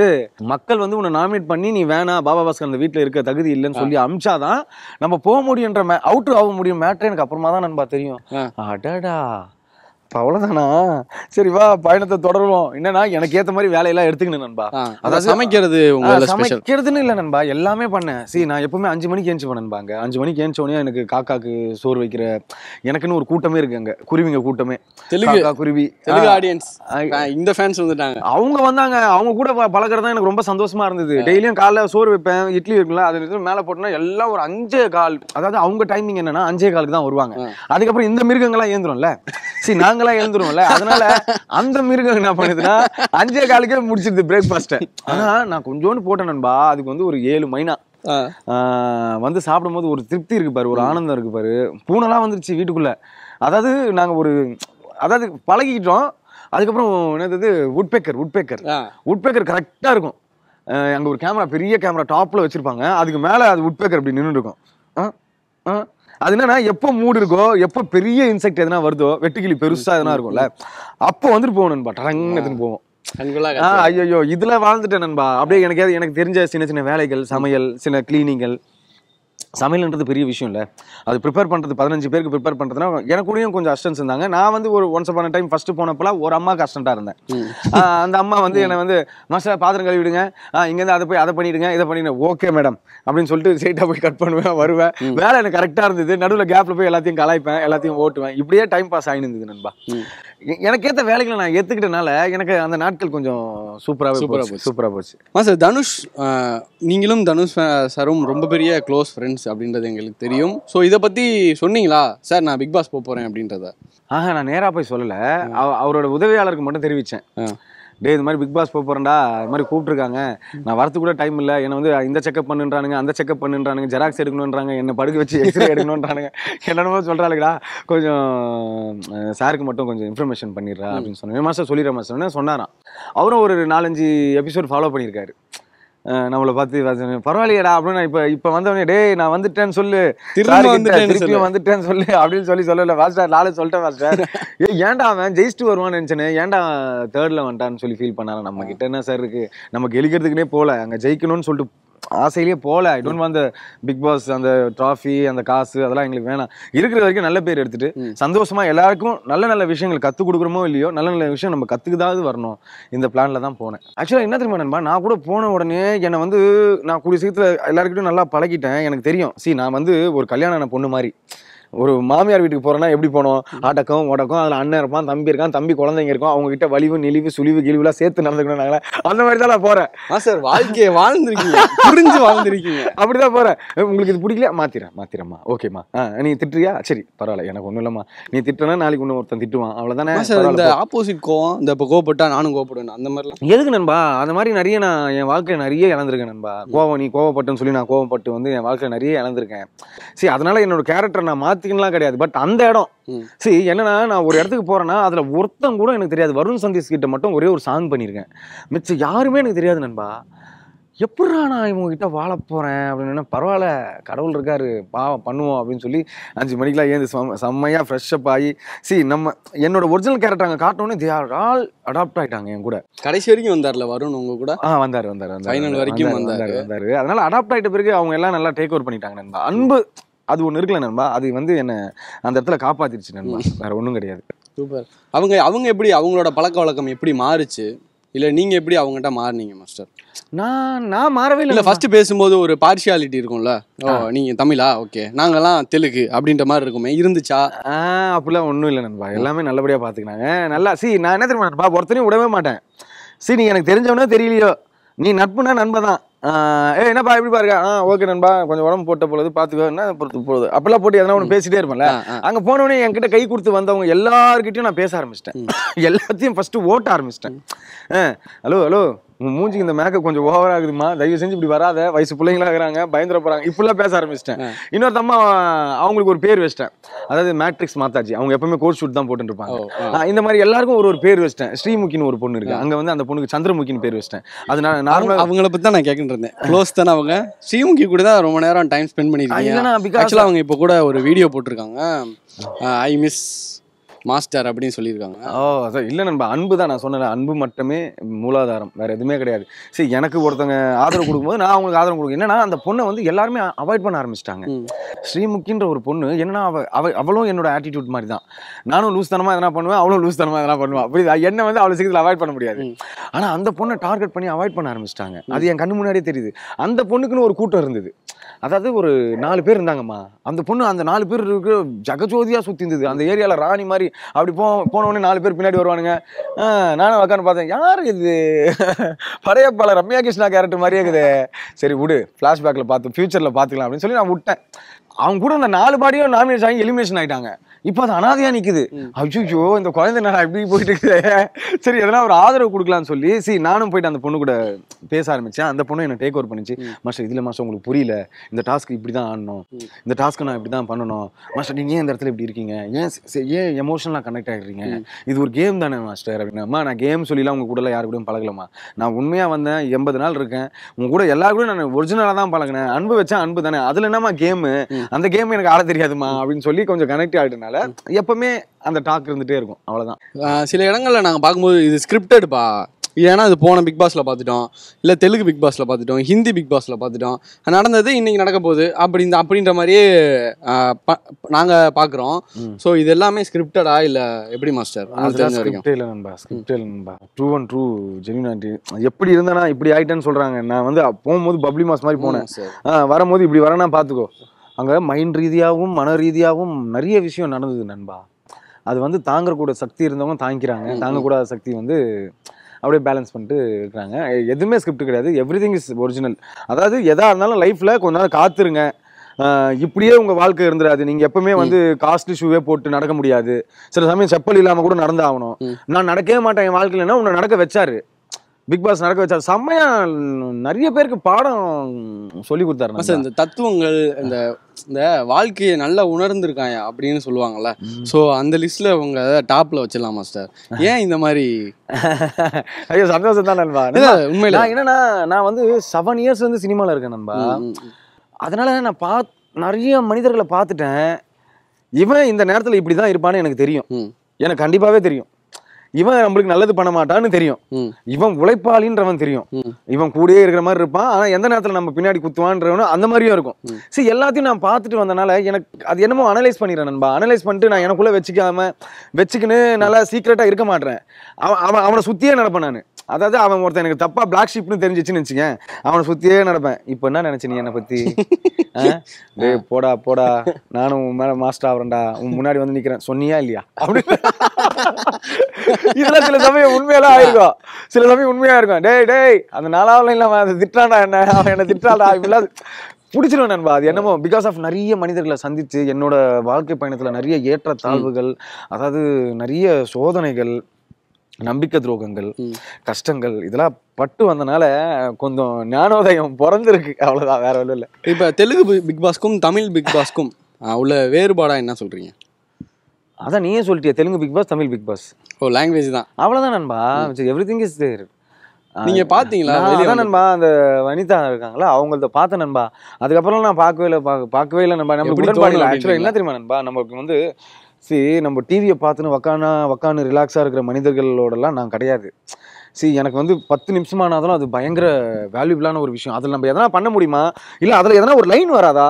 மக்கள் வந்து உன்னை நாமினேட் பண்ணி நீ வேணாம் பாபா பாஸ்கர் அந்த வீட்ல இருக்க தகுதி இல்லைன்னு சொல்லி அமிச்சாதான் நம்ம போக முடியுன்ற அவுட் ஆக முடியும் மேட்ரு எனக்கு அப்புறமா தான் நண்பா தெரியும். அடடா. இப்ப அவ்வளவுதானா? சரி வா பயணத்தை தொடருவோம். என்னன்னா எனக்கு ஏத்த மாதிரி வேலையெல்லாம் எடுத்துக்கணும் நண்பா. அதாவது சமைக்கிறது சமைக்கிறதுன்னு இல்ல நண்பா. எல்லாமே பண்ணேன். சரி நான் எப்பவுமே அஞ்சு மணிக்கு ஏஞ்சி நண்பாங்க அஞ்சு மணிக்கு ஏஞ்ச உடனே எனக்கு காக்காக்கு சோறு வைக்கிற எனக்குன்னு ஒரு கூட்டமே இருக்கு அங்க. குருவிங்க கூட்டமே. தெலுங்கு. குருவி தெலுங்கு ஆடியன்ஸ் இந்த ஃபேன்ஸ் வந்துட்டாங்க. அவங்க வந்தாங்க. அவங்க கூட பழகுறது எனக்கு ரொம்ப சந்தோஷமா இருந்தது. டெய்லியும் காலைல சோறு வைப்பேன் இட்லி இருக்குல்ல அது மேல போட்டோம்னா எல்லாம் ஒரு அஞ்சே கால். அதாவது அவங்க டைமிங் என்னன்னா அஞ்சே காலுக்கு தான் வருவாங்க. அதுக்கப்புறம் இந்த மிருகங்கள்லாம் ஏந்துரும்ல. சரி நாங்களாம் ஏந்துருவோம்ல அதனால அந்த மிருகம் என்ன பண்ணுதுன்னா அஞ்சே காலுக்கே முடிச்சிருது பிரேக்ஃபாஸ்ட்டை ஆனா நான் கொஞ்சோண்டு போட்டேன் நண்பா. அதுக்கு வந்து ஒரு ஏழு மைனா. வந்து சாப்பிடும்போது ஒரு திருப்தி இருக்கு பாரு ஒரு ஆனந்தம் இருக்கு பாரு. பூனைலாம் வந்துருச்சு வீட்டுக்குள்ள. அதாவது நாங்க ஒரு அதாவது பழகிக்கிட்டோம். அதுக்கப்புறம் என்னது உட்பேக்கர் உட்பேக்கர். உட்பேக்கர் கரெக்டா இருக்கும். அங்க ஒரு கேமரா பெரிய கேமரா டாப்ல வச்சிருப்பாங்க. அதுக்கு மேல அது உட்பேக்கர் அப்படி நின்று இருக்கும். ஆ, ஆ. அது என்னன்னா எப்போ மூடு இருக்கோ எப்போ பெரிய இன்செக்ட் எதனா வருதோ வெட்டுக்கிளி பெருசா எதனா இருக்கும்ல அப்போ வந்துட்டு போகணும் நண்பா. டரங்னு எடுத்துன்னு போவோம். ஐயோ இதுல வாழ்ந்துட்டேன் நண்பா. அப்படியே எனக்கு எனக்கு தெரிஞ்ச சின்ன சின்ன வேலைகள் சமையல் சில கிளீனிங்கள் சமையல்ன்றது பெரிய விஷயம் இல்ல. அது ப்ரிப்பேர் பண்றது பதினஞ்சு பேருக்கு ப்ரிப்பேர் பண்றதுனா எனக்கு கூடயும் கொஞ்சம் அஸ்டன்ஸ் இருந்தாங்க. நான் வந்து ஒரு once upon a time first போனப்பலாம் ஒரு அம்மாக்கு அஸ்டண்டா இருந்தேன். அந்த அம்மா வந்து என்னை வந்து மாஸ்டர் பாத்திரம் கழுவிடுங்க. ஆ, இங்க இருந்து அதை போய் அதை பண்ணிடுங்க இதை பண்ணிடுங்க. ஓகே மேடம் அப்படின்னு சொல்லிட்டு ஸ்ட்ரைட்டா போய் கட் பண்ணுவேன் வருவேன். வேலை எனக்கு கரெக்டா இருந்தது. நடுவில் கேப்ல போய் எல்லாத்தையும் கலாய்ப்பேன் எல்லாத்தையும் ஓட்டுவேன். இப்படியே டைம் பாஸ் ஆயின்னு நண்பா. எனக்கு ஏத்த வேலைகளை நான் ஏத்துக்கிட்டனால எனக்கு அந்த நாட்கள் கொஞ்சம் சூப்பராகவே சூப்பரா போச்சு. போச்சு. சூப்பரா போச்சு. மாஸ்டர் தனுஷ் நீங்களும் தனுஷ் சாரும் ரொம்ப பெரிய க்ளோஸ் ஃப்ரெண்ட்ஸ் அப்படின்றது எங்களுக்கு தெரியும். ஸோ இதை பத்தி சொன்னீங்களா? சார் நான் பிக் பாஸ் போக போறேன் அப்படின்றத. ஆஹா நான் நேரா போய் சொல்லல. அவ- அவரோட உதவியாளருக்கு மட்டும் தெரிவிச்சேன். டே இது மாதிரி பிக் பாஸ் போக போகிறேன்டா இது மாதிரி கூப்பிட்டுருக்காங்க. நான் வரத்து கூட டைம் இல்லை. என்னை வந்து இந்த செக்அப் பண்ணுன்றானுங்க அந்த செக்அப் பண்ணுன்றானுங்க ஜெராக்ஸ் எடுக்கணுன்றாங்க என்னை படுக்க வச்சு எக்ஸ்ரே எடுக்கணுன்றானுங்க. என்னென்னமோ சொல்றாளுங்கடா கொஞ்சம் சாருக்கு மட்டும் கொஞ்சம் இன்ஃபர்மேஷன் பண்ணிடுறா அப்படின்னு சொன்னேன். மாஸ்டர் சொல்லிடுறேன் மாஸ்டர் சொன்னாராம்? அவரும் ஒரு நாலஞ்சு எபிசோட் ஃபாலோ பண்ணியிருக்காரு. நம்மளை பார்த்து பரவாயில்லையடா அப்படின்னு நான் இப்ப இப்ப வந்தவனே டேய் நான் வந்துட்டேன்னு சொல்லு. கிட்ட வந்துட்டேன்னு சொல்லு. அப்படின்னு சொல்லி சொல்லல மாஸ்டர் நாளை சொல்லிட்டேன் மாஸ்டர் ஏ ஏன்டா அவன் ஜெயிச்சுட்டு வருவான்னு நினைச்சேனே ஏன்டா தேர்ட்ல வந்துட்டான்னு சொல்லி ஃபீல் பண்ணாரா நம்ம கிட்ட என்ன சார் இருக்கு? நம்ம கெலிக்கிறதுக்குனே போல அங்க ஜெயிக்கணும்னு சொல்லிட்டு ஆசையிலேயே போல I don't want big boss அந்த ட்ராஃபி அந்த காசு அதெல்லாம் எங்களுக்கு வேணாம். இருக்கிற வரைக்கும் நல்ல பேர் எடுத்துட்டு ம். சந்தோஷமா எல்லாருக்கும் நல்ல நல்ல விஷயங்கள் கத்து கொடுக்குறோமோ இல்லையோ நல்ல நல்ல விஷயம் நம்ம கத்துக்குதாவது வரணும். இந்த பிளான்ல தான் போனேன். ஆக்சுவலா என்ன தெரியுமா நண்பா நான் கூட போன உடனே என்னை வந்து நான் கூடிய சீக்கிரத்துல எல்லாருக்கிட்டையும் நல்லா பழகிட்டேன். எனக்கு தெரியும். சி நான் வந்து ஒரு கல்யாணம் பொண்ணு மாதிரி. ஒரு மாமியார் வீட்டுக்கு போறேன்னா எப்படி போனோம்? ஆட்டக்கம் உடக்கம் அதுல அண்ணன் இருப்பான் தம்பி இருக்கான் தம்பி குழந்தைங்க இருக்கும் அவங்க கிட்ட வலிவு நெளிவு சுழிவு கிழிவுலாம் சேர்த்து நடந்துக்கணும் நாங்களே அந்த மாதிரி தான் நான் போறேன். மாஸ்டர் வாழ்க்கையை வாழ்ந்திருக்கீங்க. புரிஞ்சு வாழ்ந்திருக்கீங்க. அப்படிதான் போறேன். ஏய், உங்களுக்கு இது பிடிக்கல மாத்திரேன் மாத்திரம்மா ஓகேம்மா ஆ நீ திட்டுறியா? சரி பரவாயில்ல எனக்கு ஒண்ணும் இல்லம்மா. நீ திட்டுனா நாளைக்கு இன்னும் ஒருத்தன் திட்டுவான். அவ்வளவுதானே? மாஸ்டர் இந்த. ஆப்போசிட் கோவம் இந்த இப்போ கோவப்பட்டா நானும் கோவப்படுவேன் அந்த மாதிரிலாம். எதுக்கு நண்பா? அந்த மாதிரி நிறைய நான் என் வாழ்க்கையில நிறைய இழந்திருக்கேன் நண்பா. கோவம் நீ கோவப்பட்டுன்னு சொல்லி நான் கோவப்பட்டு வந்து என் வாழ்க்கையில நிறைய இழந்திருக்கேன். சரி அதனால என்னோட கேரக்டர் நான் மாத்திக்கலாம் கிடையாது. பட் அந்த இடம். சரி என்னன்னா நான் ஒரு இடத்துக்கு போறேன்னா அதுல ஒருத்தன் கூட எனக்கு தெரியாது. வருண் சந்தீஷ் கிட்ட மட்டும் ஒரே ஒரு சாங் பண்ணியிருக்கேன் மிச்சம் யாருமே எனக்கு தெரியாது நண்பா. எப்படா நான் இவங்க கிட்ட வாழ போறேன் அப்படின்னு பரவாயில்ல கடவுள் இருக்காரு பாவம் பண்ணுவோம் அப்படின்னு சொல்லி அஞ்சு மணிக்கெல்லாம் ஏந்து செம்ம- செம்மையா ஃப்ரெஷ் அப் ஆகி சி நம்ம என்னோட ஒரிஜினல் கேரக்டர் அங்கே காட்டணும்னு தே ஆர் ஆல் அடாப்ட் ஆயிட்டாங்க என் கூட. கடைசி வரைக்கும் வந்தார்ல வருண் உங்க கூட? ஆ வந்தாரு வந்தாரு Final வரைக்கும் வந்தாரு, வந்தாரு. அதனால அடாப்ட் ஆயிட்ட பிறகு அவங்க எல்லாம் நல்லா டேக் ஓவர் பண்ணிட்டாங்க நண்பா. அன்பு அது ஒண்ணு இருக்குல்ல நண்பா? அது வந்து என்ன அந்த இடத்துல காப்பாத்திருச்சு நண்பா. வேற ஒண்ணும் கிடையாது. சூப்பர். அவங்க அவங்க எப்படி அவங்களோட பழக்க வழக்கம் எப்படி மாறுச்சு? இல்ல நீங்க எப்படி அவங்ககிட்ட மாறுனீங்க மாஸ்டர் நான் நான் மாறவே இல்ல ஃபர்ஸ்ட் பேசும்போது ஒரு பார்ஷியாலிட்டி இருக்கும்ல? ஓ நீங்க தமிழா? ஓகே. நாங்கெல்லாம் தெலுங்கு அப்படின்ற மாதிரி இருக்குமே. இருந்துச்சா? அப்படிலாம் ஒண்ணும் இல்லை நண்பா. எல்லாமே நல்லபடியா பாத்துக்கினாங்க. நல்லா சி நான் என்ன தெரியுமா நண்பா? ஒருத்தனையும் விடவே மாட்டேன். சி நீ எனக்கு தெரிஞ்சவனோ தெரியலையோ நீ நட்புனா நண்பன் தான் ஏ என்னப்பா எப்படி பாருங்க? ஆ ஓகே நண்பா. கொஞ்சம் உடம்பு போட்ட பொழுது பாத்துக்கோ என்ன பொறுத்து போகுது? அப்பெல்லாம் போட்டு எதனா ஒன்று பேசிட்டே இருப்பேன்ல. அங்க போனவனே என்கிட்ட கை கொடுத்து வந்தவங்க எல்லார்கிட்டயும் நான் பேச ஆரம்பிச்சிட்டேன். எல்லாத்தையும் ஃபர்ஸ்ட் ஓட்ட ஆரம்பிச்சிட்டேன். Hello hello. உன் மூஞ்சிக்கு இந்த மேக்கப் கொஞ்சம் ஓவர் ஆகுதுமா தயவு செஞ்சு இப்படி வராத. வயசு பிள்ளைங்களா இருக்கிறாங்க பயந்துட போறாங்க. இப்படிலாம் பேச ஆரம்பிச்சிட்டேன். இன்னொருத்த அம்மா அவங்களுக்கு ஒரு பேர் வச்சிட்டேன். அதாவது மேட்ரிக்ஸ் மாத்தாஜி. அவங்க எப்பவுமே கோட் ஷூட் தான் போட்டுட்டு இருப்பாங்க. இந்த மாதிரி எல்லாருக்கும் ஒரு ஒரு பேர் வச்சிட்டேன். ஸ்ரீமுகின்னு ஒரு பொண்ணு இருக்கு. அங்க வந்து அந்த பொண்ணுக்கு சந்திரமுகின்னு பேர் வச்சிட்டேன். அது நான் நார்மலா அவங்கள பத்தி தான் நான் கேட்கிட்டு இருந்தேன். க்ளோஸ் தானே அவங்க? ஸ்ரீமுகி கூட தான் ரொம்ப நேரம் டைம் ஸ்பெண்ட் பண்ணிருக்கீங்க. ஆக்சுவலா அவங்க இப்போ கூட ஒரு வீடியோ போட்டிருக்காங்க. ஐ மிஸ் மாஸ்டர் அப்படின்னு சொல்லியிருக்காங்க. ஓ அதான் இல்லை நண்பா அன்பு தான் நான் சொன்னேன் அன்பு மட்டுமே மூலாதாரம் வேற எதுவுமே கிடையாது. சரி எனக்கு ஒருத்தவங்க ஆதரவு கொடுக்கும்போது நான் அவங்களுக்கு ஆதரவு கொடுக்கும் என்னன்னா அந்த பொண்ணை வந்து எல்லாருமே அவாய்ட் பண்ண ஆரம்பிச்சிட்டாங்க. ஸ்ரீமுக்கின்ற ஒரு பொண்ணு என்னன்னா அவ அவ அவளும் என்னோட ஆட்டிடியூட் மாதிரி தான் நானும் லூஸ் தனமா எதனா பண்ணுவேன் அவளும் லூஸ் தனமா எதனா பண்ணுவான் அப்படி என்ன வந்து அவளை சீக்கிரத்தில் அவாய்ட் பண்ண முடியாது. ம். ஆனா அந்த பொண்ணை டார்கெட் பண்ணி அவாய்ட் பண்ண ஆரம்பிச்சிட்டாங்க. அது என் கண்ணு முன்னாடியே தெரியுது. அந்த பொண்ணுக்குன்னு ஒரு கூட்டம் இருந்தது. அதாவது ஒரு நாலு பேர் இருந்தாங்கம்மா. அந்த பொண்ணு அந்த நாலு பேர் இருக்கு ஜகஜோதியாக சுற்றி இருந்தது. அந்த ஏரியாவில் ராணி மாதிரி அப்படி போ போனவொடனே நாலு பேர் பின்னாடி வருவானுங்க. நானும் உட்காந்து பார்த்தேன். யார் இது? படையப்பால ரம்யா கிருஷ்ணா கேரக்டர் மாதிரியே இருக்குது. சரி விடு. ஃப்ளாஷ்பேக்கில் பார்த்து ஃபியூச்சரில் பார்த்துக்கலாம் அப்படின்னு சொல்லி நான் விட்டேன். அவங்க கூட அந்த நாலு பாடியும் நாமினேஷன் ஆகி எலிமினேஷன் ஆயிட்டாங்க. இப்போ அது அனாதையா நிக்குது. ஐயோ இந்த குழந்தை நான் இப்படி போயிட்டு இருக்குது சரி எதனா ஒரு ஆதரவு கொடுக்கலாம்னு சொல்லி சரி நானும் போயிட்டு அந்த பொண்ணு கூட பேச ஆரம்பிச்சேன். அந்த பொண்ணு என்ன டேக் ஓவர் பண்ணிச்சு. மாஸ்டர் இதுல மாஸ்டர் உங்களுக்கு புரியல. இந்த டாஸ்க் இப்படி தான் ஆடணும் இந்த டாஸ்க்கு நான் இப்படி தான் பண்ணணும். மாஸ்டர் நீங்க ஏன் இந்த இடத்துல இப்படி இருக்கீங்க? ஏன் ஏன் எமோஷனலாக கனெக்ட் ஆகிடுறீங்க இது ஒரு கேம் தானே மாஸ்டர்? அப்படின்னா நான் கேம் சொல்லிலாம் உங்க கூட யாரு கூடயும் பழகலமா நான் உண்மையா வந்தேன் எண்பது நாள் இருக்கேன். உங்க கூட எல்லாரும் கூட நான் ஒரிஜினலாக தான் பழகினேன். அன்பு வச்சா அன்பு தானே. அதுல என்னம்மா கேமு அந்த கேம் எனக்கு ஆட தெரியாதுமா அப்படின்னு சொல்லி கொஞ்சம் கனெக்ட் ஆகிட்டனால எப்பவுமே அந்த டாக் இருந்துட்டே இருக்கும். அவ்வளவுதான். சில இடங்கள்ல நாங்க பார்க்கும்போது இது ஸ்கிரிப்டடுப்பா ஏன்னா இது போன பிக் பாஸ்ல பார்த்துட்டோம். இல்ல தெலுங்கு பிக் பாஸ்ல பார்த்துட்டோம். ஹிந்தி பிக் பாஸ்ல பார்த்துட்டோம். நடந்தது இன்னைக்கு நடக்க போகுது. அப்படி இந்த அப்படின்ற மாதிரியே நாங்க பாக்குறோம் சோ இது எல்லாமே ஸ்கிரிப்டடா இல்ல எப்படி மாஸ்டர் தெரிஞ்ச வரைக்கும்? இல்லை நண்பா. ஸ்கிரிப்டே இல்லை நண்பா. ட்ரூ அண்ட் ட்ரூ ஜெனியூனாட்டி எப்படி இருந்தேனா இப்படி ஆயிட்டேன்னு சொல்றாங்க. நான் வந்து போகும்போது பப்ளி மாஸ் மாதிரி போனேன். வரும்போது இப்படி வரேன்னா பார்த்துக்கோ. அங்கே மைண்ட் ரீதியாகவும் மன ரீதியாகவும் நிறைய விஷயம் நடந்தது நண்பா. அது வந்து தாங்கக்கூட சக்தி இருந்தவங்க தாங்கிக்கிறாங்க. தாங்கக்கூடாத சக்தி வந்து அப்படியே பேலன்ஸ் பண்ணிட்டு இருக்கிறாங்க. எதுவுமே ஸ்கிரிப்ட் கிடையாது. எவ்ரி திங் இஸ் ஒரிஜினல் அதாவது எதா இருந்தாலும் லைஃப்பில் கொஞ்ச நாள் காத்துருங்க. இப்படியே உங்க வாழ்க்கை இருந்துராது. நீங்க எப்பவுமே வந்து காஸ்ட்லி ஷூவே போட்டு நடக்க முடியாது. சில சமயம் செப்பல் இல்லாம கூட நடந்து ஆகணும் நான் நடக்கவே மாட்டேன். என் வாழ்க்கையிலன்னா உன்னை நடக்க வச்சாரு. பிக் பாஸ் நடக்க வச்சாரு செம்மையா நிறைய பேருக்கு பாடம் சொல்லி கொடுத்தாரு நண்பா. இந்த தத்துவங்கள் இந்த இந்த வாழ்க்கையை நல்லா உணர்ந்திருக்காங்க அப்படின்னு சொல்லுவாங்கல்ல. சோ அந்த லிஸ்ட்ல உங்க டாப்ல வச்சிடலாம் மாஸ்டர் ஏன் இந்த மாதிரி? ஐயோ சந்தோஷம் தான் நண்பா. உண்மையில. என்னன்னா நான் வந்து செவன் இயர்ஸ் வந்து சினிமால இருக்கேன் நண்பா. அதனால நான் பா நிறைய மனிதர்களை பார்த்துட்டேன். இவன் இந்த நேரத்துல இப்படி தான் இருப்பான்னு எனக்கு தெரியும். எனக்கு கண்டிப்பாவே தெரியும். இவன் நம்மளுக்கு நல்லது பண்ண மாட்டான்னு தெரியும். இவன் உழைப்பாளின்றவன் தெரியும். இவன் கூடயே இருக்கிற மாதிரி இருப்பான். ஆனா எந்த நேரத்துல நம்ம பின்னாடி குத்துவான்றவனும் அந்த மாதிரியும் இருக்கும். சரி எல்லாத்தையும் நான் பார்த்துட்டு வந்தனால எனக்கு அது என்னமோ அனலைஸ் பண்ணிடுறேன் நண்பா. அனலைஸ் பண்ணிட்டு நான் எனக்குள்ள வச்சுக்காம வச்சுக்கின்னு நல்லா சீக்கிரட்டா இருக்க மாட்டேன் அவன் அவன் அவனை சுத்தியே நடப்பேன் நான். அதாவது அவன் ஒருத்தன் எனக்கு தப்பா பிளாக் ஷிப்னு தெரிஞ்சிச்சுன்னு வச்சுக்கேன். அவனை சுத்தியே நடப்பேன். இப்போ என்ன நினைச்ச நீ என்னை பத்தி? ஆ? டேய் போடா போடா. நானும் உன் மேல மாஸ்டர் ஆகிறேன்டா உன் முன்னாடி வந்து நிக்கிறேன். சொன்னியா இல்லையா? அப்படின்னு. இதெல்லாம் சில சமயம் உண்மையெல்லாம் ஆயிருக்கும். சில சமயம் உண்மையா இருக்கும். டேய் டேய் அந்த நாலாவது இல்லாம அதை திட்டான்டா என்ன? அவன் என்ன திட்டாடா இப்படிலாம் பிடிச்சிருவேன் நண்பா. அது என்னமோ பிகாஸ் ஆஃப் நிறைய மனிதர்களை சந்திச்சு என்னோட வாழ்க்கை பயணத்துல நிறைய ஏற்ற தாழ்வுகள் அதாவது நிறைய சோதனைகள் நம்பிக்கை துரோகங்கள். கஷ்டங்கள் இதெல்லாம் பட்டு வந்தனால கொஞ்சம் ஞானோதயம் பிறந்திருக்கு. அவ்வளவுதான் வேற ஒன்றும் இல்லை. இப்ப தெலுங்கு பிக் பாஸ்க்கும் தமிழ் பிக் பாஸ்க்கும் உள்ள வேறுபாடா என்ன சொல்றீங்க? அதான் நீயே சொல்லிட்டிய Telugu big boss Tamil big boss. Oh language தான். அவ்வளவுதான் நண்பா. எவ்ரி திங் இஸ் தேர் நீங்க பாத்தீங்களா? அதான்? நண்பா அந்த வனிதா இருக்காங்களா அவங்கள்ட்ட பார்த்தேன் நண்பா. அதுக்கப்புறம் நான் பார்க்கவே இல்லை பார்க்க- பார்க்கவே இல்லை நண்பா. தோணும் ஆக்சுவலாக என்ன தெரியுமா நண்பா? நமக்கு வந்து சி நம்ம டிவியை பார்த்துன்னு உக்கானா உக்கான்னு ரிலாக்ஸாக இருக்கிற மனிதர்களோடலாம் நான் கிடையாது. சி எனக்கு வந்து பத்து நிமிஷமானாலும் அது பயங்கர வேல்யூபிளான ஒரு விஷயம். அதில் நம்ம எதனா பண்ண முடியுமா? இல்லை அதில் எதனா ஒரு லைன் வராதா?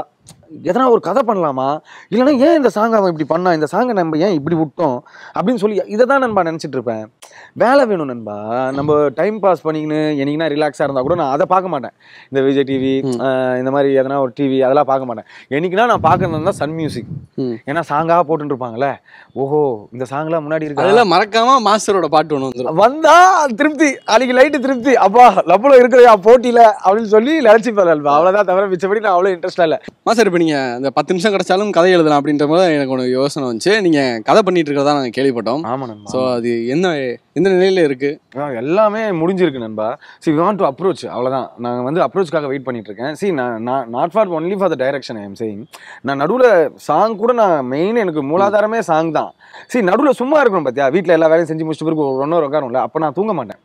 எதனா ஒரு கதை பண்ணலாமா? இல்லைன்னா ஏன் இந்த சாங் அவன் இப்படி பண்ணா? இந்த சாங்கை நம்ம ஏன் இப்படி விட்டோம்? அப்படின்னு சொல்லி இதை தான் நண்பா நினச்சிட்டு இருப்பேன். வேலை வேணும் நண்பா. நம்ம டைம் பாஸ் பண்ணிக்கின்னு என்னைக்குன்னா ரிலாக்ஸாக இருந்தால் கூட நான் அதை பார்க்க மாட்டேன். இந்த விஜய் டிவி இந்த மாதிரி எதனா ஒரு டிவி அதெல்லாம் பார்க்க மாட்டேன். என்னைக்குன்னா நான் பார்க்கறது தான் சன் மியூசிக். ஏன்னா சாங்காக போட்டுட்டு இருப்பாங்களே ஓஹோ இந்த சாங்லாம் முன்னாடி இருக்கு? அதெல்லாம் மறக்காம மாஸ்டரோட பாட்டு ஒன்று வந்துடும் வந்தா திருப்தி. அன்னைக்கு லைட்டு திருப்தி. அப்பா லப்பலம் இருக்கிறையா போட்டியில அப்படின்னு சொல்லி நினைச்சுப்பேன் நண்பா. அவ்வளவுதான் தவிர மிச்சபடி நான் அவ்வளவு இன்ட்ரெஸ்டா இல்ல. மாஸ்டர் இப்போ நீங்க இந்த பத்து நிமிஷம் கிடைச்சாலும் கதை எழுதலாம் அப்படின்ற போது எனக்கு ஒரு யோசனை வந்துச்சு. நீங்க கதை பண்ணிட்டு இருக்கிறதா நாங்கள் கேள்விப்பட்டோம். ஆமா நண்பா. ஸோ அது என்ன எந்த நிலையில இருக்கு? ஆ, எல்லாமே முடிஞ்சிருக்கு நண்பா. சி வாண்ட் டு அப்ரோச் அவ்வளவுதான். நான் வந்து அப்ரோச்காக வெயிட் பண்ணிட்டு இருக்கேன் சி நான் not for only for the direction I am saying நான் நடுவில் சாங் கூட நான் மெயின் எனக்கு மூலாதாரமே சாங் தான். சரி நடுவில் சும்மா இருக்கணும் பார்த்தியா வீட்டில் எல்லா வேலையும் செஞ்சு முடிச்சுட்டு பிறகு ஒரு ஒன் ஹவர் உட்காரும்ல அப்போ நான் தூங்க மாட்டேன்.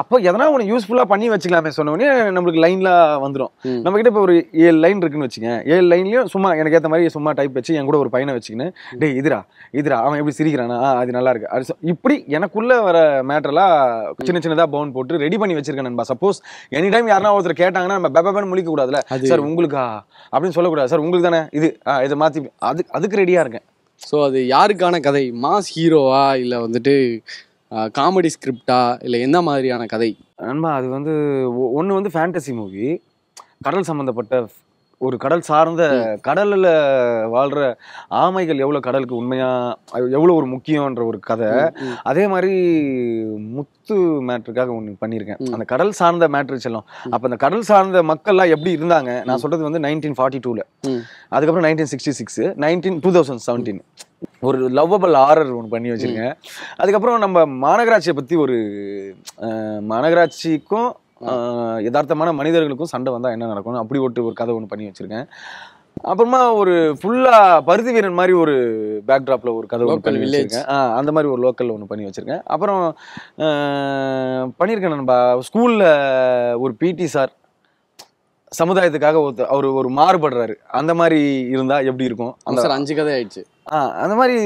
அப்போ எதனா ஒன்று யூஸ்ஃபுல்லாக பண்ணி வச்சுக்கலாமே சொன்ன உடனே நம்மளுக்கு லைன்ல வந்துடும் ம். நம்ம கிட்ட இப்போ ஒரு ஏழு லைன் இருக்குன்னு வச்சுங்க ஏழு லைன்லயும் சும்மா எனக்கு ஏற்ற மாதிரி சும்மா டைப் வச்சு என் கூட ஒரு பையனை வச்சுக்கின்னு டேய் இதுரா இதுரா அவன் எப்படி சிரிக்கிறானா அது நல்லா இருக்கு. அது இப்படி எனக்குள்ள வர மேட்டர்லாம் சின்ன சின்னதா பவுன் போட்டு ரெடி பண்ணி வச்சிருக்கேன் நண்பா. சப்போஸ் எனி டைம் யாரா ஒருத்தர் கேட்டாங்கன்னா நம்ம பெபன்னு முழிக்க கூடாதுல. சார் உங்களுக்கா? அப்படின்னு சொல்லக்கூடாது. சார் உங்களுக்கு தானே? இது இதை மாத்தி அது அதுக்கு ரெடியா இருக்கேன். ஸோ அது யாருக்கான கதை? மாஸ் ஹீரோவா இல்லை வந்துட்டு காமெடி ஸ்கிரிப்டா இல்லை எந்த மாதிரியான கதை? நண்பா அது வந்து ஒன்று வந்து ஃபேண்டசி மூவி கடல் சம்மந்தப்பட்ட ஒரு கடல் சார்ந்த கடல்ல வாழ்ற ஆமைகள் எவ்வளோ கடலுக்கு உண்மையா அது எவ்வளோ ஒரு முக்கியன்ற ஒரு கதை. அதே மாதிரி முத்து மேட்ருக்காக ஒன்று பண்ணியிருக்கேன் அந்த கடல் சார்ந்த மேட்ரு செல்லும். அப்போ அந்த கடல் சார்ந்த மக்கள்லாம் எப்படி இருந்தாங்க நான் சொல்றது வந்து நைன்டீன் ஃபார்ட்டி டூவில். அதுக்கப்புறம் nineteen sixty six nineteen two thousand seventeen ஒரு லவ்வபிள் ஆரர் ஒன்று பண்ணி வச்சிருக்கேன். அதுக்கப்புறம் நம்ம மாநகராட்சியை பற்றி ஒரு மாநகராட்சிக்கும் யதார்த்தமான மனிதர்களுக்கும் சண்டை வந்தால் என்ன நடக்கும் அப்படி ஒட்டு ஒரு கதை ஒன்று பண்ணி வச்சிருக்கேன். அப்புறமா ஒரு ஃபுல்லா பருத்தி வீரன் மாதிரி ஒரு பேக்ட்ராப்ல ஒரு கதை ஒன்று பண்ணி. வச்சிருக்கேன். அந்த மாதிரி ஒரு லோக்கல்ல ஒன்று பண்ணி வச்சிருக்கேன். அப்புறம் பண்ணியிருக்கேன் நண்பா ஸ்கூல்ல ஒரு பிடி சார் சமுதாயத்துக்காக ஒருத்த- அவர் ஒரு மாறுபடுறாரு. அந்த மாதிரி இருந்தா எப்படி இருக்கும்? அந்த அஞ்சு கதை ஆயிடுச்சு. ஆ, அந்த மாதிரி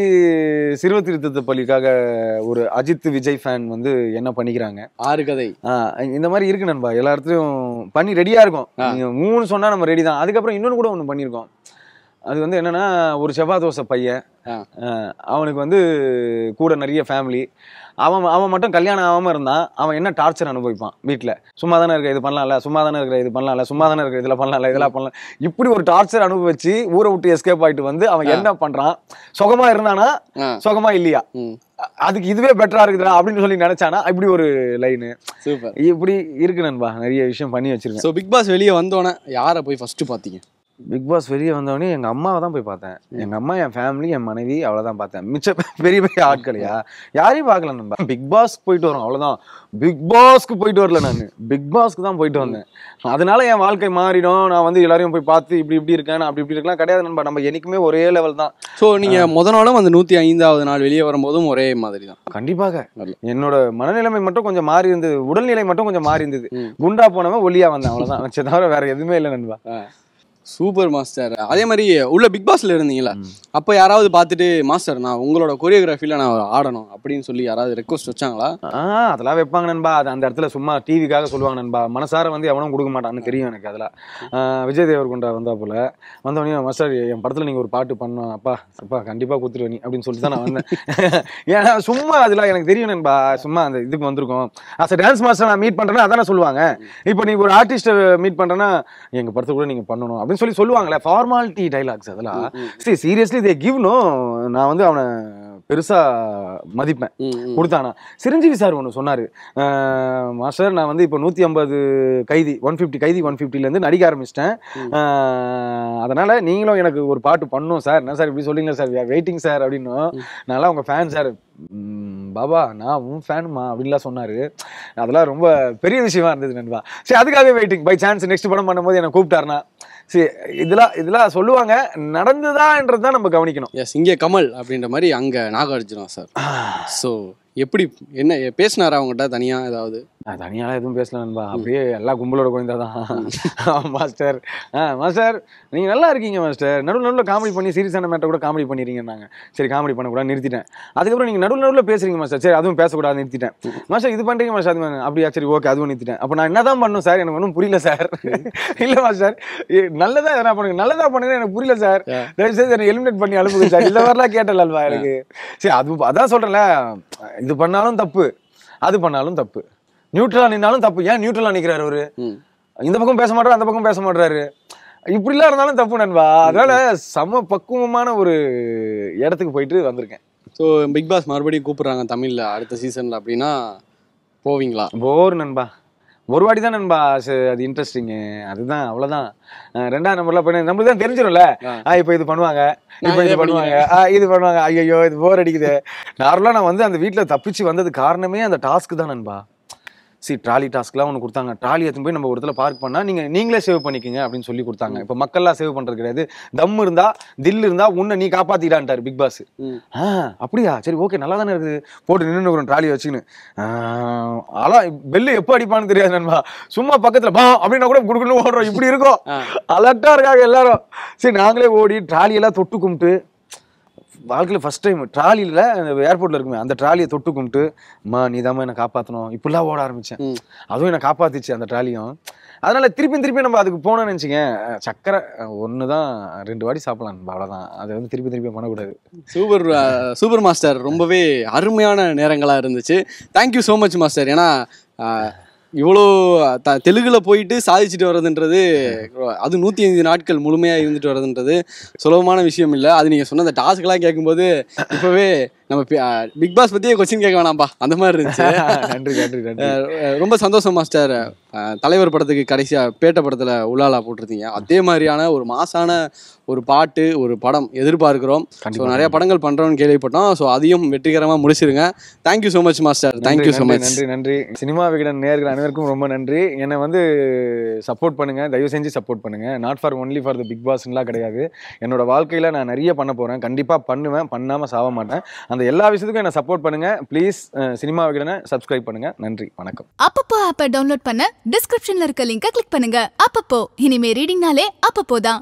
சிறுவர் திருத்தத்து பள்ளிக்காக ஒரு அஜித் விஜய் ஃபேன் வந்து என்ன பண்ணிக்கிறாங்க? ஆறு கதை. ஆ, இந்த மாதிரி இருக்கு நண்பா. எல்லா இடத்துலயும் பண்ணி ரெடியா இருக்கும். நீங்க மூணு சொன்னா நம்ம ரெடி தான். அதுக்கப்புறம் இன்னொன்னு கூட ஒன்று பண்ணியிருக்கோம் அது வந்து என்னன்னா ஒரு செவ்வாய் தோசை பையன். அவனுக்கு வந்து கூட நிறைய ஃபேமிலி அவன் அவன் மட்டும் கல்யாணம் ஆகாம இருந்தான் அவன் என்ன டார்ச்சர் அனுபவிப்பான் வீட்டில் சும்மா தானே இருக்க இது பண்ணலாம்ல சும்மா தானே இருக்கிற இது பண்ணலாம்ல சும்மா தானே இருக்கிற இதில் பண்ணலாம்ல இதெல்லாம் பண்ணலாம் இப்படி ஒரு டார்ச்சர் அனுபவிச்சு ஊரை விட்டு எஸ்கேப் ஆயிட்டு வந்து அவன். என்ன பண்றான்? சுகமா இருந்தானா. சுகமா இல்லையா? அதுக்கு இதுவே பெட்டரா இருக்குதுடா அப்படின்னு சொல்லி நினைச்சானா? இப்படி ஒரு லைனு சூப்பர். இப்படி இருக்கு நண்பா நிறைய விஷயம் பண்ணி வச்சிருக்கேன். ஸோ பிக் பாஸ் வெளியே வந்தோடனே யாரை போய் ஃபர்ஸ்ட் பார்த்தீங்க பிக் பாஸ் வெளியே வந்தவொடனே எங்க அம்மாவை தான் போய் பார்த்தேன். எங்க அம்மா என் ஃபேமிலி என் மனைவி அவ்வளவுதான் பார்த்தேன். மிச்ச பெரிய பெரிய ஆட்களையா யாரையும் பார்க்கல நம்ம. பிக் பாஸ் போயிட்டு வரோம் அவ்வளவுதான். பிக் பாஸ்க்கு போயிட்டு வரல நான். பிக் பாஸ்க்கு தான் போயிட்டு வந்தேன். அதனால என் வாழ்க்கை மாறிடும். நான் வந்து எல்லாரையும் போய் பார்த்து இப்படி இப்படி இருக்கேன் நான் அப்படி இப்படி இருக்கலாம் கிடையாது நண்பா. நம்ம என்னைக்குமே ஒரே லெவல் தான். ஸோ நீங்க முத நாளும் அந்த நூத்தி ஐந்தாவது நாள் வெளியே வரும்போதும் ஒரே மாதிரி தான். கண்டிப்பாக. என்னோட மனநிலைமை மட்டும் கொஞ்சம் மாறி இருந்தது. உடல்நிலை மட்டும் கொஞ்சம் மாறி இருந்தது. குண்டா போனவன் ஒல்லியா வந்தேன். அவ்வளவுதான். வச்ச தவிர வேற எதுவுமே இல்லை நண்பா. சூப்பர் மாஸ்டர் அதே மாதிரி உள்ள பிக் பாஸ்ல இருந்தீங்களா அப்போ யாராவது பார்த்துட்டு மாஸ்டர் நான் உங்களோட கொரியோகிராஃபில நான் ஆடணும் அப்படின்னு சொல்லி யாராவது ரெக்வஸ்ட் வச்சாங்களா? அதெல்லாம் வைப்பாங்க நண்பா. அது அந்த இடத்துல சும்மா டிவிக்காக சொல்லுவாங்க நண்பா. மனசார வந்து எவனும் கொடுக்க மாட்டான்னு தெரியும் எனக்கு அதெல்லாம். விஜய் தேவர்கொண்டா வந்தா போல. வந்தவொடனே மாஸ்டர் என் படத்துல நீங்க ஒரு பாட்டு பண்ணணும். அப்பா அப்பா கண்டிப்பா கொடுத்துருவேன் நீ அப்படின்னு சொல்லிட்டு தான் நான் வந்தேன். ஏன்னா சும்மா அதெல்லாம் எனக்கு தெரியும் நண்பா. சும்மா அந்த இதுக்கு வந்திருக்கோம். அஸ் டான்ஸ் மாஸ்டர் நான் மீட் பண்றேன்னா அதானே சொல்லுவாங்க. இப்போ நீங்க ஒரு ஆர்டிஸ்ட்டை மீட் பண்றேன்னா எங்க படத்தை கூட நீங்க பண்ணணும். அப்படின்னு சொல்லி சொல்லுவாங்களே ஃபார்மாலிட்டி டைலாக்ஸ் அதெல்லாம். சரி சீரியஸ்லி தே கிவ் நோ நான் வந்து அவனை பெருசா மதிப்பேன். கொடுத்தானா. சிரஞ்சீவி சார் ஒன்று சொன்னார். மாஸ்டர் நான் வந்து இப்போ நூற்றி ஐம்பது கைதி ஒன் ஃபிஃப்டி கைதி ஒன் ஃபிஃப்டிலேருந்து நடிக்க ஆரம்பிச்சிட்டேன். அதனால் நீங்களும் எனக்கு ஒரு பாட்டு பண்ணும் சார். என்ன சார் இப்படி சொல்லிங்க சார்? வெயிட்டிங் சார் அப்படின்னும் நான்லாம் உங்கள் ஃபேன் சார் பாபா நான் உன் ஃபேனுமா அப்படின்லாம் சொன்னார். அதெல்லாம் ரொம்ப பெரிய விஷயமா இருந்தது நண்பா. சரி அதுக்காகவே வெயிட்டிங் பை சான்ஸ் நெக்ஸ்ட் படம் பண்ணும்போது என்னை கூப்பிட்டாருனா சரி இதெல்லாம் இதெல்லாம் சொல்லுவாங்க நடந்துதான்ன்றது தான் நம்ம கவனிக்கணும். எஸ் இங்கே கமல் அப்படின்ற மாதிரி அங்க நாகார்ஜுனா சார். ஸோ எப்படி என்ன பேசினாரா அவங்ககிட்ட தனியா ஏதாவது? நான் தனியாலாம் எதுவும் பேசல நண்பா. அப்படியே எல்லா கும்பலோட குழந்தை தான் மாஸ்டர். ஆ மாஸ்டர் நீங்கள் நல்லா இருக்கீங்க மாஸ்டர். நடுவில் நடுவில் காமெடி பண்ணி சீரியஸான மேட்டர் கூட காமெடி பண்ணிடுறீங்கன்னாங்க. சரி காமெடி பண்ணக்கூடாது நிறுத்திட்டேன். அதுக்கப்புறம் நீங்கள் நடுவில் நடுவில் பேசுறீங்க மாஸ்டர். சரி அதுவும் பேசக்கூடாது நிறுத்திட்டேன். மாஸ்டர் இது பண்ணுறீங்க மாஸ்டர்? அது. அப்படியா சரி ஓகே அதுவும் நிறுத்திட்டேன். அப்போ நான் என்ன தான் பண்ணும் சார் எனக்கு ஒன்றும் புரியல சார் இல்லை மாஸ்டர். ஏ, நல்லதா எதனா பண்ணுங்க. நல்லதா பண்ணுங்க எனக்கு புரியல சார் Yeah. தயவு செய்து என்னை எலிமினேட் பண்ணி அனுப்புங்க சார் இந்த மாதிரிலாம் கேட்டல அல்வா எனக்கு. சரி அது அதான் சொல்றேன்ல. இது பண்ணாலும் தப்பு. அது பண்ணாலும் தப்பு. நியூட்ரலா நின்னாலும் தப்பு. ஏன் நியூட்ரலா நிக்கிறாரு அவரு? இந்த பக்கம் பேச மாட்டாரு அந்த பக்கம் பேச மாட்டாரு இப்படிலாம் இருந்தாலும் தப்பு நண்பா. அதனால சம பக்குவமான ஒரு இடத்துக்கு போயிட்டு வந்திருக்கேன். ஸோ பிக் பாஸ் மறுபடியும் கூப்பிடுறாங்க தமிழ்ல அடுத்த சீசன்ல அப்படின்னா போவீங்களா? போர் நண்பா. ஒரு வாட்டி தான் நண்பா. அது இன்ட்ரெஸ்டிங்கு அதுதான் அவ்வளவுதான். அஹ் ரெண்டாம் நம்பர்ல போய் நம்மளுக்கு தான் தெரிஞ்சிடும்ல ஆ. இப்போ இது பண்ணுவாங்க. இப்போ இதே பண்ணுவாங்க. ஆ இது பண்ணுவாங்க. ஐயோ இது போர் அடிக்குது. நார்மலாக நான் வந்து அந்த வீட்டில் தப்பிச்சு வந்தது காரணமே அந்த டாஸ்க்கு தான் நண்பா. சி ட்ராலி டாஸ்க்லாம் ஒன்று கொடுத்தாங்க. ட்ராலி எடுத்துன்னு போய் நம்ம ஒரு இடத்துல பார்க் பண்ணால் நீங்கள் நீங்களே சேவ் பண்ணிக்கங்க அப்படின்னு சொல்லி கொடுத்தாங்க. இப்போ மக்கள்லாம் சேவ் பண்ணுறது கிடையாது. தம் இருந்தா தில் இருந்தா உன்னை நீ காப்பாத்திடான்ட்டாரு பிக் பாஸ். ஆ அப்படியா? சரி ஓகே நல்லா தானே இருக்குது. போட்டு நின்று ஒரு ட்ராலி வச்சுக்கின்னு. அதான் பெல்லு எப்போ அடிப்பான்னு தெரியாது நண்பா. சும்மா பக்கத்துல பா அப்படின்னா கூட குடுக்குன்னு ஓடுறோம். இப்படி இருக்கும். ஆ. அலர்ட்டா இருக்காங்க எல்லாரும். சரி நாங்களே ஓடி ட்ராலி எல்லாம் தொட்டு கும்பிட்டு வாழ்க்கையில் ஃபர்ஸ்ட் டைம் ட்ராலியில் ஏர்போர்ட்டில் இருக்குமே அந்த ட்ராலியை தொட்டு கும்பிட்டு அம்மா நீ தான் என்னை காப்பாற்றணும் இப்படிலாம் ஓட ஆரம்பித்தேன். அதுவும் என்னை காப்பாத்திச்சு அந்த ட்ராலியும். அதனால திருப்பி திருப்பி நம்ம அதுக்கு போனோம்னு நினச்சிங்க சக்கரை ஒன்று தான் ரெண்டு வாட்டி சாப்பிடலாம் நண்பா, அவ்வளவுதான். அதை வந்து திருப்பி திருப்பி பண்ணக்கூடாது. Super super master. ரொம்பவே அருமையான நேரங்களா இருந்துச்சு. Thank you so much master. ஏன்னா இவ்வளோ த தெலுங்குல போயிட்டு சாதிச்சுட்டு வர்றதுன்றது அது நூற்றி ஐந்து நாட்கள் முழுமையாக இருந்துட்டு வர்றதுன்றது சுலபமான விஷயம் இல்லை. அது நீங்கள் சொன்ன அந்த டாஸ்க்லாம் கேட்கும்போது இப்போவே நம்ம பிக் பாஸ் பற்றியே கொஸ்டின் கேட்க வேணாம்ப்பா அந்த மாதிரி இருந்துச்சு. நன்றி நன்றி நன்றி. ரொம்ப சந்தோஷம் மாஸ்டர் தலைவர் படத்துக்கு கடைசியாக பேட்ட படத்தில் உள்ளாலா போட்டிருந்தீங்க. அதே மாதிரியான ஒரு மாசான ஒரு பாட்டு ஒரு படம் எதிர்பார்க்கிறோம். ஸோ. நிறைய படங்கள் பண்ணுறோம்னு கேள்விப்பட்டோம். ஸோ அதையும் வெற்றிகரமாக முடிச்சிருங்க. Thank you so much master thank you so much நன்றி நன்றி சினிமா விகடன் நேர்கள் அனைவருக்கும் ரொம்ப நன்றி. என்னை வந்து சப்போர்ட் பண்ணுங்க. தயவு செஞ்சு சப்போர்ட் பண்ணுங்க. Not for only for the big பாஸ்லாம் கிடையாது. என்னோட வாழ்க்கையில நான் நிறைய பண்ண போறேன். கண்டிப்பா பண்ணுவேன். பண்ணாம சாவ மாட்டேன். அந்த எல்லா விஷயத்துக்கும் என்ன சப்போர்ட் பண்ணுங்க. ப்ளீஸ் சினிமா விகடனை சப்ஸ்கிரைப் பண்ணுங்க. நன்றி. வணக்கம். அப்பப்போ ஆப்பை டவுன்லோட் பண்ண டிஸ்கிரிப்ஷன்ல இருக்க லிங்கை கிளிக் பண்ணுங்க. அப்பப்போ இனிமே ரீடிங்னாலே அப்பப்போ தான்